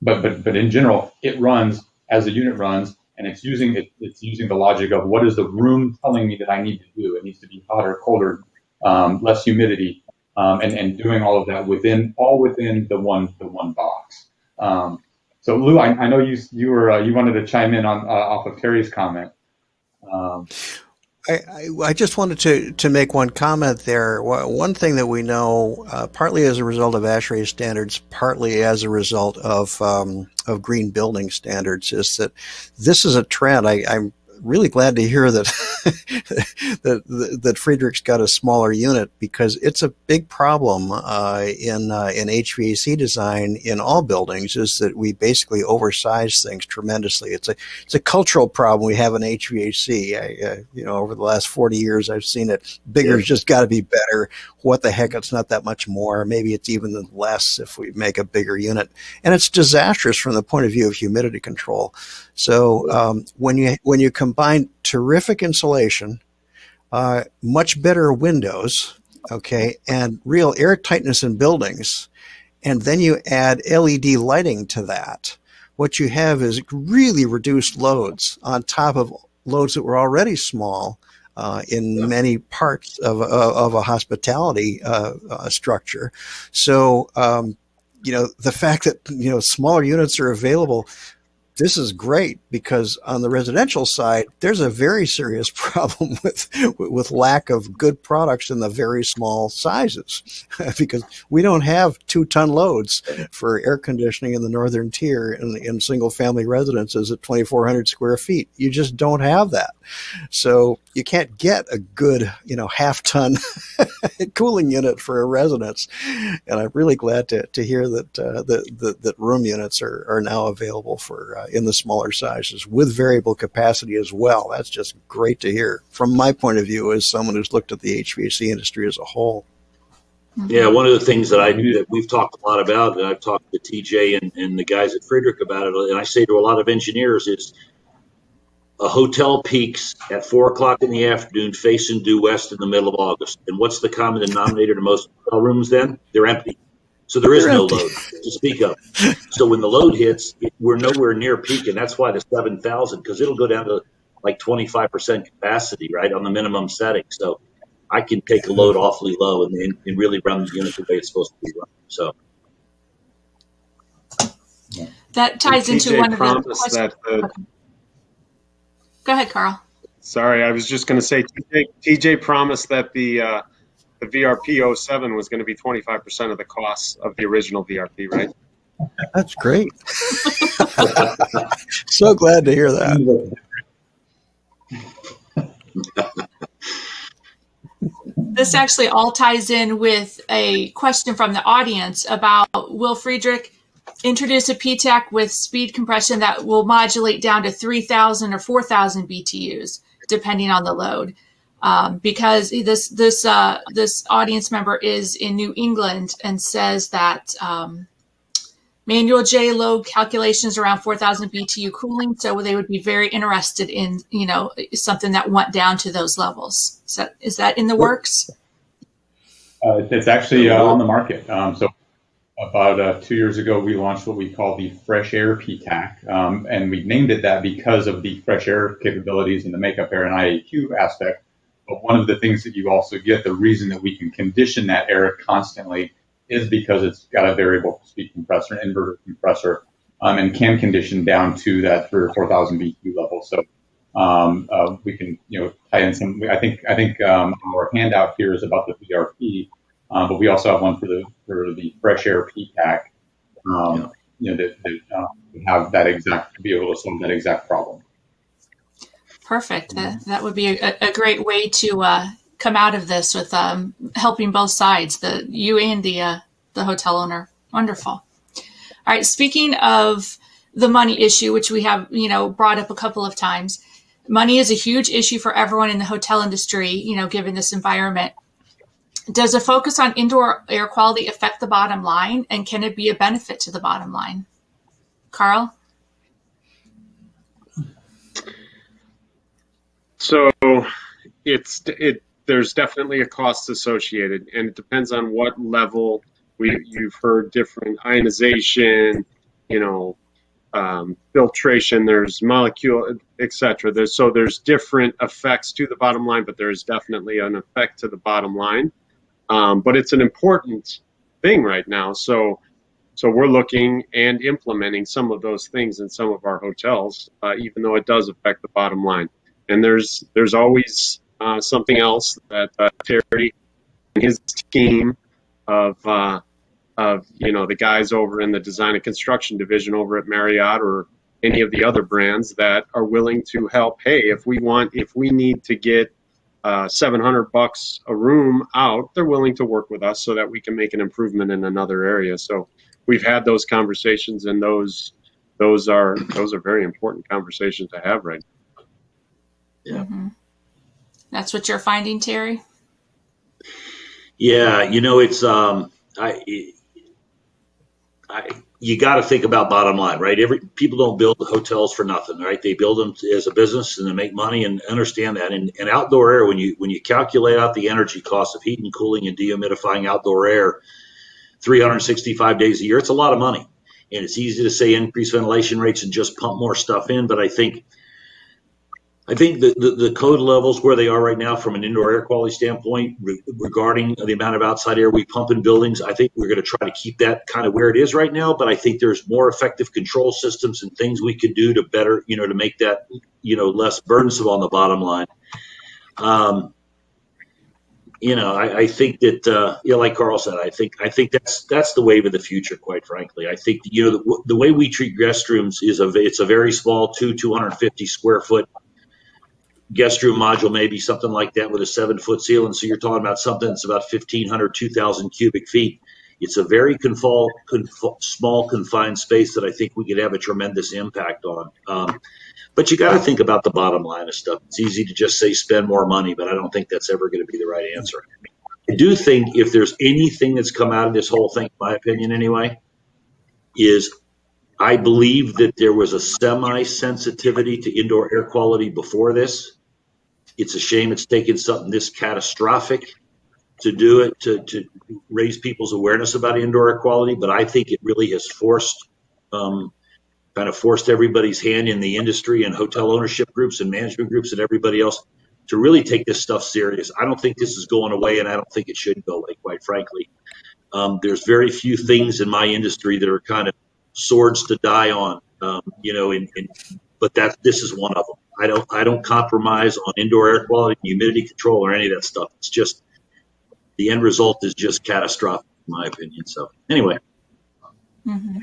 but, but, but in general, it runs as the unit runs and it's using it, it's using the logic of what is the room telling me that I need to do. It needs to be hotter, colder, um, less humidity, um, and and doing all of that within all within the one the one box. Um, so Lew, I, I, know you you were uh, you wanted to chime in on uh, off of Terry's comment. I, I, just wanted to, to make one comment there. One thing that we know, uh, partly as a result of ASHRAE standards, partly as a result of um, of green building standards, is that this is a trend. I, I'm really glad to hear that that that Friedrich's got a smaller unit because it's a big problem uh, in uh, in HVAC design in all buildings is that we basically oversize things tremendously. It's a it's a cultural problem we have in HVAC. I, uh, you know, over the last forty years, I've seen it. Bigger's yeah. just got to be better. What the heck? It's not that much more. Maybe it's even less if we make a bigger unit, and it's disastrous from the point of view of humidity control. So um, when you when you combine terrific insulation, uh, much better windows, okay, and real air tightness in buildings, and then you add LED lighting to that, what you have is really reduced loads on top of loads that were already small uh, in many parts of, uh, of a hospitality uh, uh, structure. So, um, you know, the fact that, you know, smaller units are available this is great because on the residential side, there's a very serious problem with with lack of good products in the very small sizes, because we don't have two ton loads for air conditioning in the northern tier in, in single family residences at 2,400 square feet. You just don't have that, so you can't get a good you know half ton cooling unit for a residence. And I'm really glad to, to hear that, uh, that, that that room units are are now available for. Uh, Uh, in the smaller sizes with variable capacity as well. That's just great to hear from my point of view as someone who's looked at the HVAC industry as a whole. Mm-hmm. Yeah, one of the things that I do that we've talked a lot about, and I've talked to TJ and, and the guys at Friedrich about it, and I say to a lot of engineers is a hotel peaks at four o'clock in the afternoon facing due west in the middle of August. And what's the common denominator to most hotel rooms then? They're empty. So there is no load to speak of. So when the load hits, we're nowhere near peak, and that's why the seven thousand because it'll go down to like twenty five percent capacity, right, on the minimum setting. So I can take a load awfully low and, and, and really run the unit the way it's supposed to be run. So that ties into one of the questions. That the, Go ahead, Carl. Sorry, I was just going to say TJ, TJ promised that the uh, the VRP 07 was going to be 25% of the cost of the original VRP, right? That's great. so glad to hear that. This actually all ties in with a question from the audience about will Friedrich introduce a PTAC with speed compression that will modulate down to 3,000 or 4,000 BTUs, depending on the load um, because this this uh, this audience member is in New England and says that um, manual J load calculations around 4,000 BTU cooling, so they would be very interested in you know something that went down to those levels. Is that is that in the works? Uh, it's actually uh, on the market. Um, so about uh, two years ago, we launched what we call the Fresh Air PTAC, um, and we named it that because of the fresh air capabilities and the makeup air and IAQ aspect but one of the things that you also get, the reason that we can condition that air constantly is because it's got a variable speed compressor, an inverter compressor, um, and can condition down to that three or 4,000 BTU level. So um, uh, we can, you know, tie in some, I think, I think um, our handout here is about the VRP, um, but we also have one for the, for the fresh air PTAC, um, yeah. you know, that, that uh, have that exact, to be able to solve that exact problem. Perfect. That, that would be a, a great way to uh, come out of this with um, helping both sides, the you and the uh, the hotel owner. Wonderful. All right. Speaking of the money issue, which we have you know brought up a couple of times, money is a huge issue for everyone in the hotel industry. You know, given this environment. Does a focus on indoor air quality affect the bottom line, and can it be a benefit to the bottom line? Carl. So it's it there's definitely a cost associated, and it depends on what level. We you've heard different ionization, you know, um, filtration. There's Molekule, etc. There's so there's different effects to the bottom line, but there's definitely an effect to the bottom line. Um, but it's an important thing right now. So so we're looking and implementing some of those things in some of our hotels, uh, even though it does affect the bottom line and there's there's always uh, something else that uh, Terry and his team of uh, of you know the guys over in the design and construction division over at Marriott or any of the other brands that are willing to help. Hey, if we want, if we need to get uh, 700 bucks a room out, they're willing to work with us so that we can make an improvement in another area. So we've had those conversations, and those those are those are very important conversations to have right now. Yeah. Mm-hmm. That's what you're finding, Terry? Yeah, you know, it's um, I, I, you got to think about bottom line, right? Every people don't build hotels for nothing, right? They build them as a business and they make money and understand that. And, and outdoor air, when you when you calculate out the energy cost of heating, cooling, and dehumidifying outdoor air, 365 days a year, it's a lot of money. And it's easy to say increase ventilation rates and just pump more stuff in, but I think I think the, the, the, code levels where they are right now from an indoor air quality standpoint re- regarding the amount of outside air we pump in buildings, I think we're going to try to keep that kind of where it is right now. But I think there's more effective control systems and things we could do to better, you know, to make that, you know, less burdensome on the bottom line. Um, you know, I, I think that, uh, you know, like Carl said, I think I think that's that's the wave of the future. Quite frankly, I think you know the, the way we treat guest rooms is a it's a very small two 250 square foot guest room module, maybe something like that with a seven foot ceiling. So you're talking about something that's about 1,500, 2,000 cubic feet. It's a very small, confined space that I think we could have a tremendous impact on. Um, but you got to think about the bottom line of stuff. It's easy to just say spend more money, but I don't think that's ever going to be the right answer. I do think if there's anything that's come out of this whole thing, my opinion anyway, is I believe that there was a semi sensitivity to indoor air quality before this. It's a shame it's taken something this catastrophic to do it to, to raise people's awareness about indoor air quality, but I think it really has forced um, kind of forced everybody's hand in the industry and hotel ownership groups and management groups and everybody else to really take this stuff serious. I don't think this is going away, and I don't think it should go away, quite frankly. Um, there's very few things in my industry that are kind of swords to die on, um, you know, but that this is one of them. I don't I don't compromise on indoor air quality, humidity control, or any of that stuff. It's just the end result is just catastrophic, in my opinion. So anyway. Mm-hmm.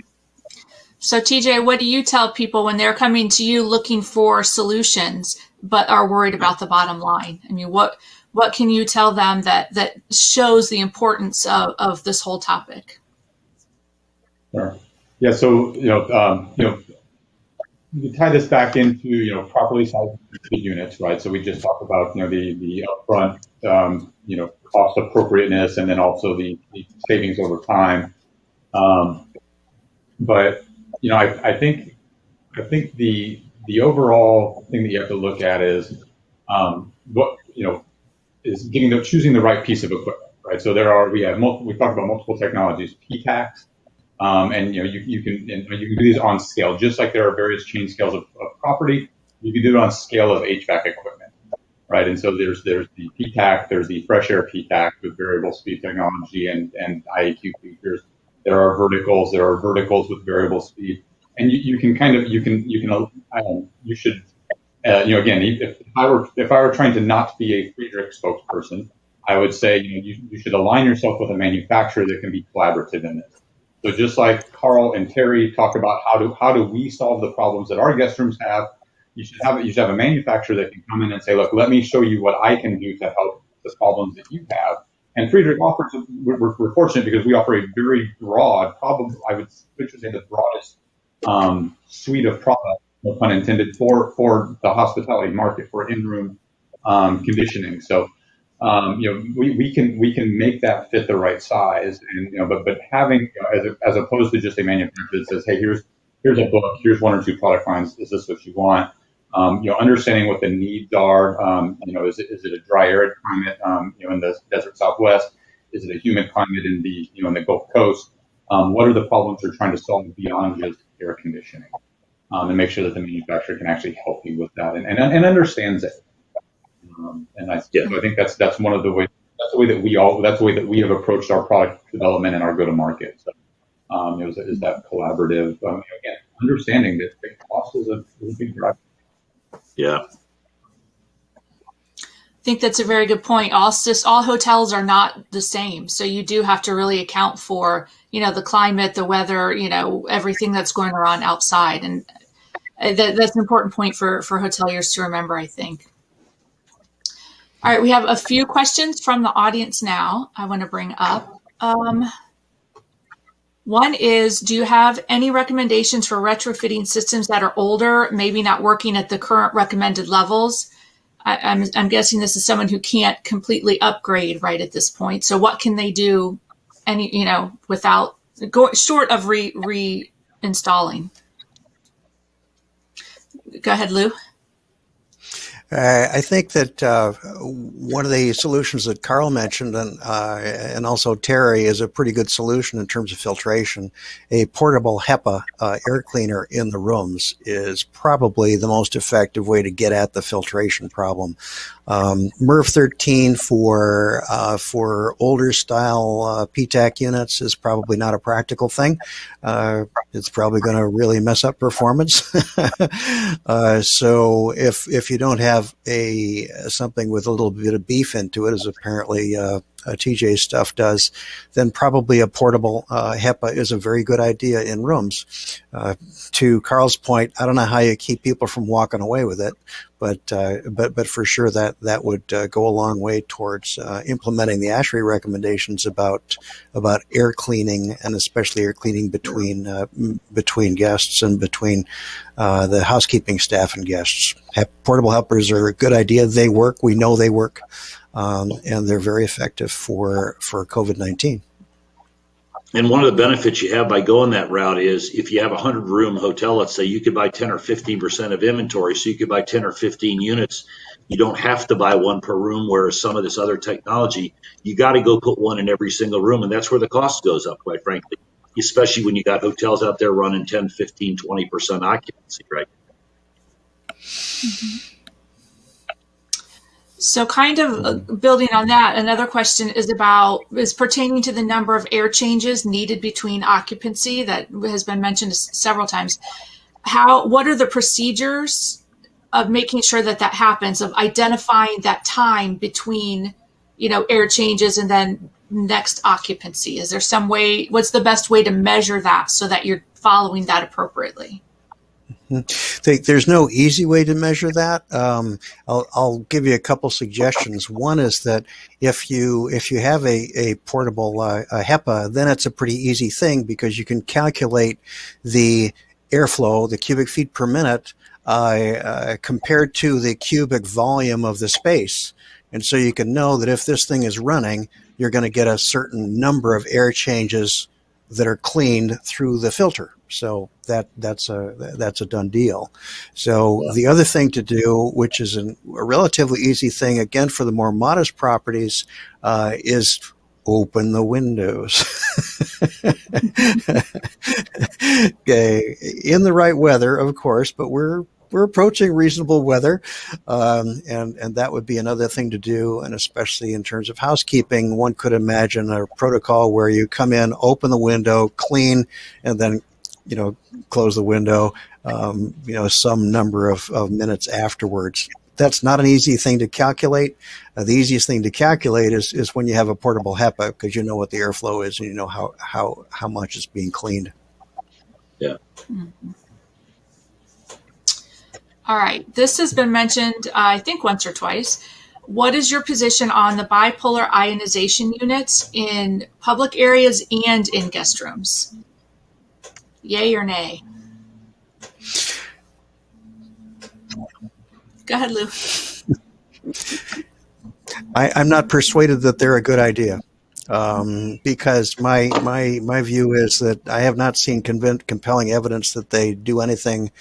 So TJ, what do you tell people when they're coming to you looking for solutions but are worried about the bottom line? I mean, what what can you tell them that that shows the importance of, of this whole topic? Sure. Yeah. So you know, um, you know, you tie this back into you know properly sized units, right? So we just talked about you know the the upfront um, you know cost appropriateness, and then also the, the savings over time. Um, but you know, I, I think I think the the overall thing that you have to look at is um, what you know is getting the choosing the right piece of equipment, right? So there are we have multiple, we talked about multiple technologies, PTACs, um, and you know, you, you can you can do these on scale, just like there are various chain scales of, of property. You can do it on scale of HVAC equipment, right? And so there's there's the PTAC, there's the fresh air PTAC with variable speed technology and and IAQ features. There are verticals, there are verticals with variable speed, and you, you can kind of you can you can um, you should uh, you know again if, if I were if I were trying to not be a Friedrich spokesperson, I would say you know you, you should align yourself with a manufacturer that can be collaborative in this. So just like Carl and Terry talk about how do how do we solve the problems that our guest rooms have, you should have you should have a manufacturer that can come in and say, look, let me show you what I can do to help the problems that you have. And Friedrich offers we're, we're fortunate because we offer a very broad, probably I would say the broadest um, suite of products, no pun intended, for for the hospitality market for in-room um, conditioning. So um, you know, we, we can we can make that fit the right size, and you know, but but having you know, as, as opposed to just a manufacturer that says, hey, here's here's a book, here's one or two product lines, is this what you want? Um, you know, understanding what the needs are. Um, you know, is it is it a dry arid climate? Um, you know, in the desert Southwest, is it a humid climate in the you know in the Gulf Coast? Um, what are the problems they're trying to solve beyond just air conditioning? Um, and make sure that the manufacturer can actually help you with that and, and, and understands it. Um, and I, yeah. so I think that's that's one of the ways that's the way that we all that's the way that we have approached our product development and our go to market. So um, is, is that collaborative um, again understanding that the cost is a, is a big driver. Yeah. I think that's a very good point. All just all hotels are not the same, so you do have to really account for you know the climate, the weather, you know everything that's going on outside, and uh, that, that's an important point for for hoteliers to remember. I think. All right, we have a few questions from the audience now I want to bring up. Um, one is Do you have any recommendations for retrofitting systems that are older, maybe not working at the current recommended levels? I, am I'm, I'm guessing this is someone who can't completely upgrade right at this point. So, what can they do? Any, you know, without go short of re reinstalling. Go ahead, Lew. Uh, I think that uh, one of the solutions that Carl mentioned and uh, and also Terry is a pretty good solution in terms of filtration. A portable HEPA uh, air cleaner in the rooms is probably the most effective way to get at the filtration problem. Um, MERV 13 for uh, for older style uh, PTAC units is probably not a practical thing. Uh, it's probably going to really mess up performance. So if if you don't have a something with a little bit of beef into it is apparently uh, uh, TJ stuff does, then probably a portable uh, HEPA is a very good idea in rooms. Uh, to Carl's point, I don't know how you keep people from walking away with it, but uh, but but for sure that that would uh, go a long way towards uh, implementing the ASHRAE recommendations about about air cleaning and especially air cleaning between between guests and between the housekeeping staff and guests. Portable HEPAs are a good idea. They work. We know they work um, and they're very effective for for COVID nineteen. And one of the benefits you have by going that route is if you have a hundred room hotel, let's say you could buy 10 or 15 percent of inventory, so you could buy 10 or 15 units. You don't have to buy one per room, whereas some of this other technology, you got to go put one in every single room, and that's where the cost goes up, quite frankly. Especially when you got hotels out there running 10, 15, 20 percent occupancy, right? Mm-hmm. So, kind of uh, building on that, another question is about is pertaining to the number of air changes needed between occupancy that has been mentioned several times. How what are the procedures of making sure that that happens of identifying that time between you know air changes and then next occupancy? Is there some way? What's the best way to measure that so that you're following that appropriately? There's no easy way to measure that. Um, I'll, I'll, give you a couple suggestions. One is that if you if you have a, a portable uh, a HEPA, then it's a pretty easy thing because you can calculate the airflow, the cubic feet per minute, uh, uh, compared to the cubic volume of the space. And so you can know that if this thing is running, you're going to get a certain number of air changes that are cleaned through the filter. So that that's a that's a done deal. So the other thing to do, which is an, a relatively easy thing, again for the more modest properties, uh, is open the windows. okay, in the right weather, of course, but we're we're approaching reasonable weather, um, and and that would be another thing to do. And especially in terms of housekeeping, one could imagine a protocol where you come in, open the window, clean, and then you know close the window. Um, you know some number of, of minutes afterwards. That's not an easy thing to calculate. Uh, the easiest thing to calculate is, is when you have a portable HEPA because you know what the airflow is and you know how, how, how much is being cleaned. Yeah. Mm-hmm. All right. This has been mentioned, uh, I think, once or twice. What is your position on the bipolar ionization units in public areas and in guest rooms? Yay or nay? Go ahead, Lew. I, am not persuaded that they're a good idea. Um, because my my my view is that I have not seen conv- compelling evidence that they do anything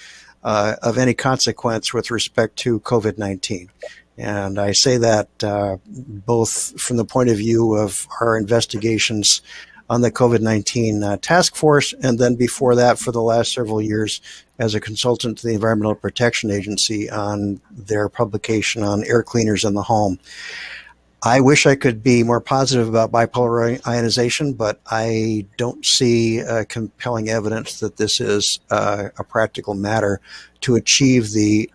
uh, of any consequence with respect to COVID 19. And I say that uh, both from the point of view of our investigations on the COVID 19 uh, task force, and then before that, for the last several years, as a consultant to the Environmental Protection Agency on their publication on air cleaners in the home. I wish I could be more positive about bipolar ionization, but I don't see uh, compelling evidence that this is uh, a practical matter to achieve the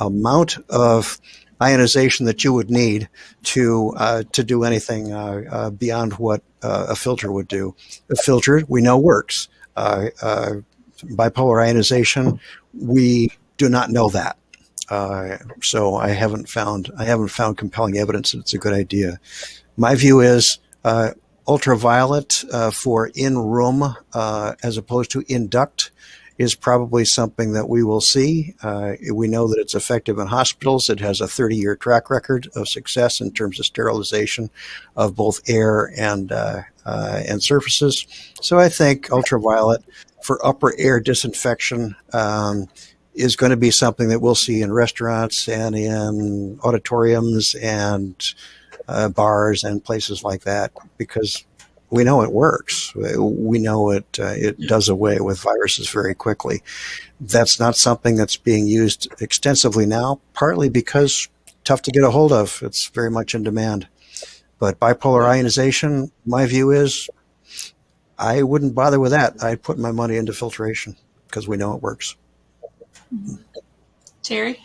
amount of ionization that you would need to uh, to do anything uh, uh, beyond what uh, a filter would do. A filter we know works. bipolar ionization, we do not know that. Uh, so I haven't found I haven't found compelling evidence that it's a good idea. My view is uh, ultraviolet uh, for in room uh, as opposed to in duct is probably something that we will see. Uh, we know that it's effective in hospitals. It has a 30 year track record of success in terms of sterilization of both air and uh, uh, and surfaces. So I think ultraviolet for upper air disinfection um, is going to be something that we'll see in restaurants and in auditoriums and uh, bars and places like that because we know it works. We know it uh, it does away with viruses very quickly. That's not something that's being used extensively now, partly because tough to get a hold of. It's very much in demand. But bipolar ionization, my view is, I wouldn't bother with that. I'd put my money into filtration because we know it works. Terry.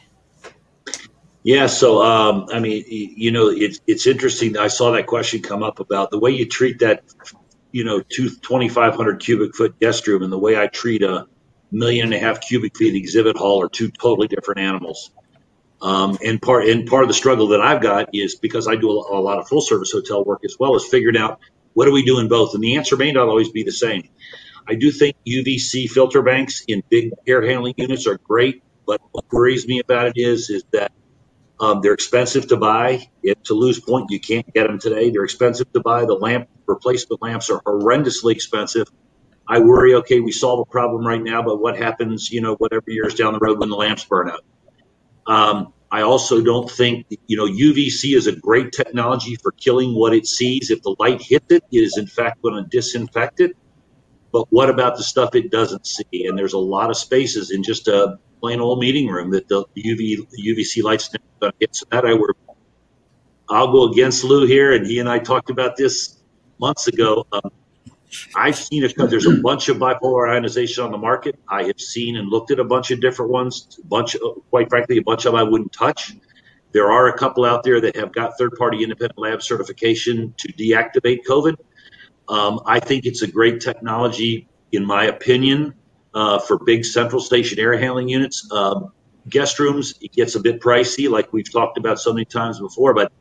Yeah, so um, I mean, you know, it's it's interesting. I saw that question come up about the way you treat that, you know, two 2,500 cubic foot guest room and the way I treat a million and a half cubic feet exhibit hall are two totally different animals. Um, and part and part of the struggle that I've got is because I do a, a lot of full service hotel work as well as figuring out what do we do in both. And the answer may not always be the same. I do think UVC filter banks in big air handling units are great, but what worries me about it is is that um, they're expensive to buy. If to Lew's point, you can't get them today. They're expensive to buy. The lamp replacement lamps are horrendously expensive. I worry. Okay, we solve a problem right now, but what happens? You know, whatever years down the road when the lamps burn out. Um, I also don't think you know UVC is a great technology for killing what it sees. If the light hits it, it is in fact going to disinfect it. But what about the stuff it doesn't see? And there's a lot of spaces in just a plain old meeting room that the UV UVC lights never going to hit. So that I work. I'll go against Lew here, and he and I talked about this months ago. Um, I've seen because there's a bunch of bipolar ionization on the market. I have seen and looked at a bunch of different ones. A bunch, of, quite frankly, a bunch of them I wouldn't touch. There are a couple out there that have got third-party independent lab certification to deactivate COVID. Um, I think it's a great technology, in my opinion, uh, for big central station air handling units. Um, guest rooms, it gets a bit pricey, like we've talked about so many times before. But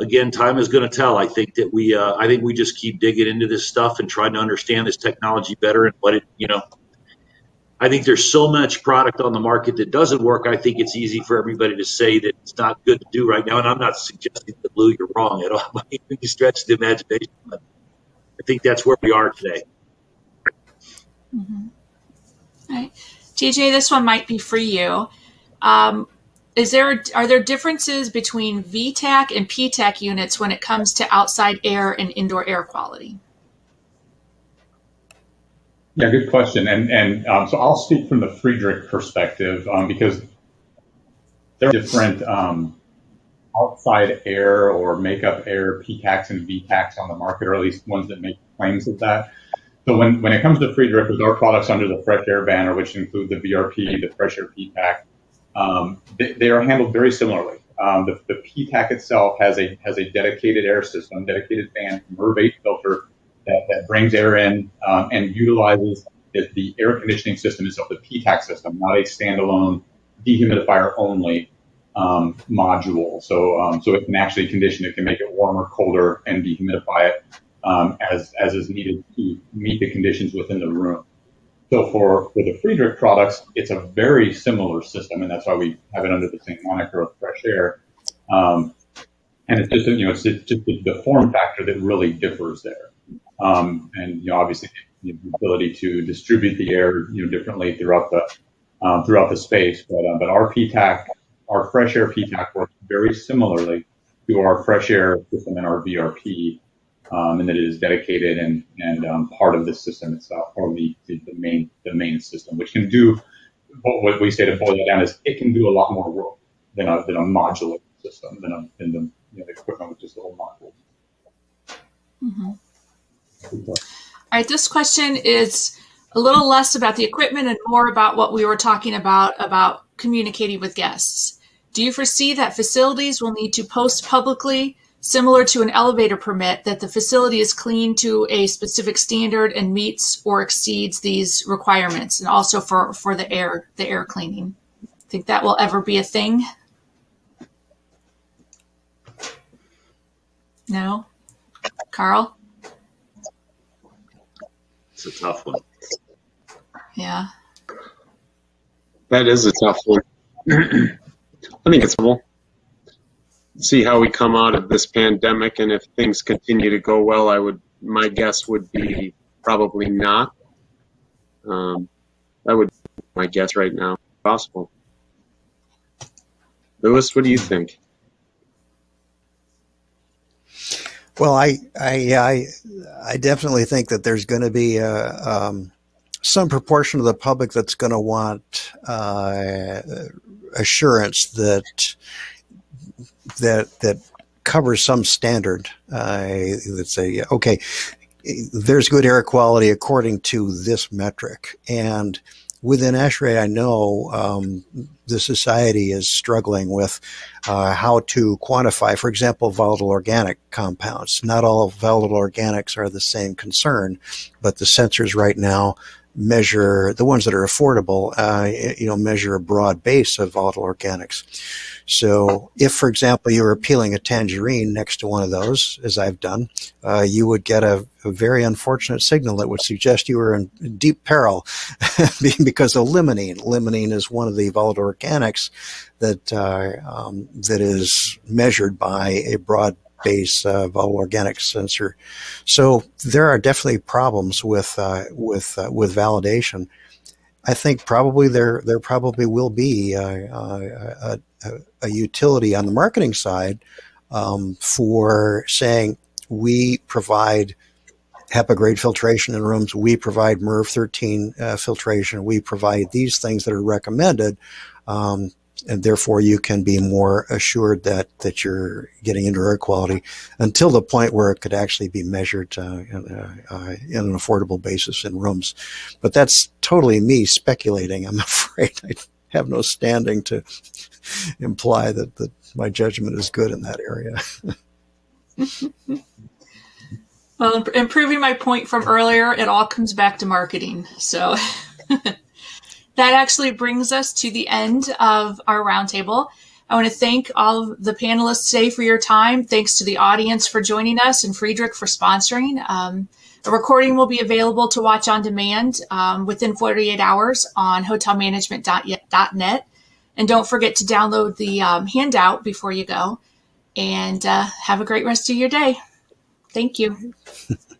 again, time is going to tell. I think that we, uh, I think we just keep digging into this stuff and trying to understand this technology better and what it, you know. I think there's so much product on the market that doesn't work. I think it's easy for everybody to say that it's not good to do right now. And I'm not suggesting that Lew, you're wrong at all by any stretch of the imagination. But I think that's where we are today. Mm-hmm. All right. TJ, this one might be for you. Um, is there are there differences between VTAC and PTAC units when it comes to outside air and indoor air quality? Yeah, good question. And and um, so I'll speak from the Friedrich perspective um, because there are different um, outside air or makeup air PTACs and VTACs on the market, or at least ones that make claims of that. So when, when it comes to Friedrich, with our products under the Fresh Air banner, which include the VRP, the Fresh Air PTAC, um, they, they, are handled very similarly. Um, the, the PTAC itself has a has a dedicated air system, dedicated fan, MERV 8 filter that, that brings air in um, and utilizes the, the, air conditioning system itself, the PTAC system, not a standalone dehumidifier only um, module. So, um, so it can actually condition it, can make it warmer, colder, and dehumidify it um, as, as is needed to meet the conditions within the room. So for, for the Friedrich products, it's a very similar system, and that's why we have it under the same moniker of Fresh Air. Um, and it's just, you know, it's just the form factor that really differs there. Um, and, you know, obviously the ability to distribute the air, you know, differently throughout the, um, throughout the space. But, uh, but our PTAC our fresh air PTAC works very similarly to our fresh air system and our VRP, um, and that it is dedicated and and um, part of the system itself, or the, the main the main system, which can do what we say to boil it down is it can do a lot more work than a than a modular system than a than the, you know, the equipment with just a little module. Mm-hmm. All right, this question is a little less about the equipment and more about what we were talking about about communicating with guests. Do you foresee that facilities will need to post publicly, similar to an elevator permit, that the facility is clean to a specific standard and meets or exceeds these requirements, and also for, for the air the air cleaning? Think that will ever be a thing? No, Carl. It's a tough one. Yeah. That is a tough one. I think it's well. See how we come out of this pandemic, and if things continue to go well, I would. My guess would be probably not. Um, that would be my guess right now. Possible. Lewis, what do you think? Well, I, I, I, I definitely think that there's going to be a, um, some proportion of the public that's going to want uh, assurance that that that covers some standard. Uh, that's say, okay. There's good air quality according to this metric, and within ASHRAE, I know um, the society is struggling with uh, how to quantify, for example, volatile organic compounds. Not all volatile organics are the same concern, but the sensors right now measure the ones that are affordable, uh, you know, measure a broad base of volatile organics. So if, for example, you were peeling a tangerine next to one of those, as I've done, uh, you would get a, a, very unfortunate signal that would suggest you were in deep peril because of limonene. Limonene is one of the volatile organics that uh, um, that is measured by a broad base uh, volatile organic sensor. So there are definitely problems with uh, with uh, with validation. I think probably there there probably will be uh, uh, a, a, a, utility on the marketing side um, for saying we provide HEPA grade filtration in rooms, we provide MERV 13 uh, filtration, we provide these things that are recommended. Um, and therefore you can be more assured that that you're getting into air quality until the point where it could actually be measured uh, in, uh, uh, in, an affordable basis in rooms. But that's totally me speculating. I'm afraid I have no standing to imply that, that my judgment is good in that area. well, improving my point from earlier, it all comes back to marketing. So. That actually brings us to the end of our roundtable. I want to thank all of the panelists today for your time. Thanks to the audience for joining us and Friedrich for sponsoring. Um, a recording will be available to watch on demand um, within 48 hours on hotelmanagement.net. And don't forget to download the um, handout before you go. And uh, have a great rest of your day. Thank you.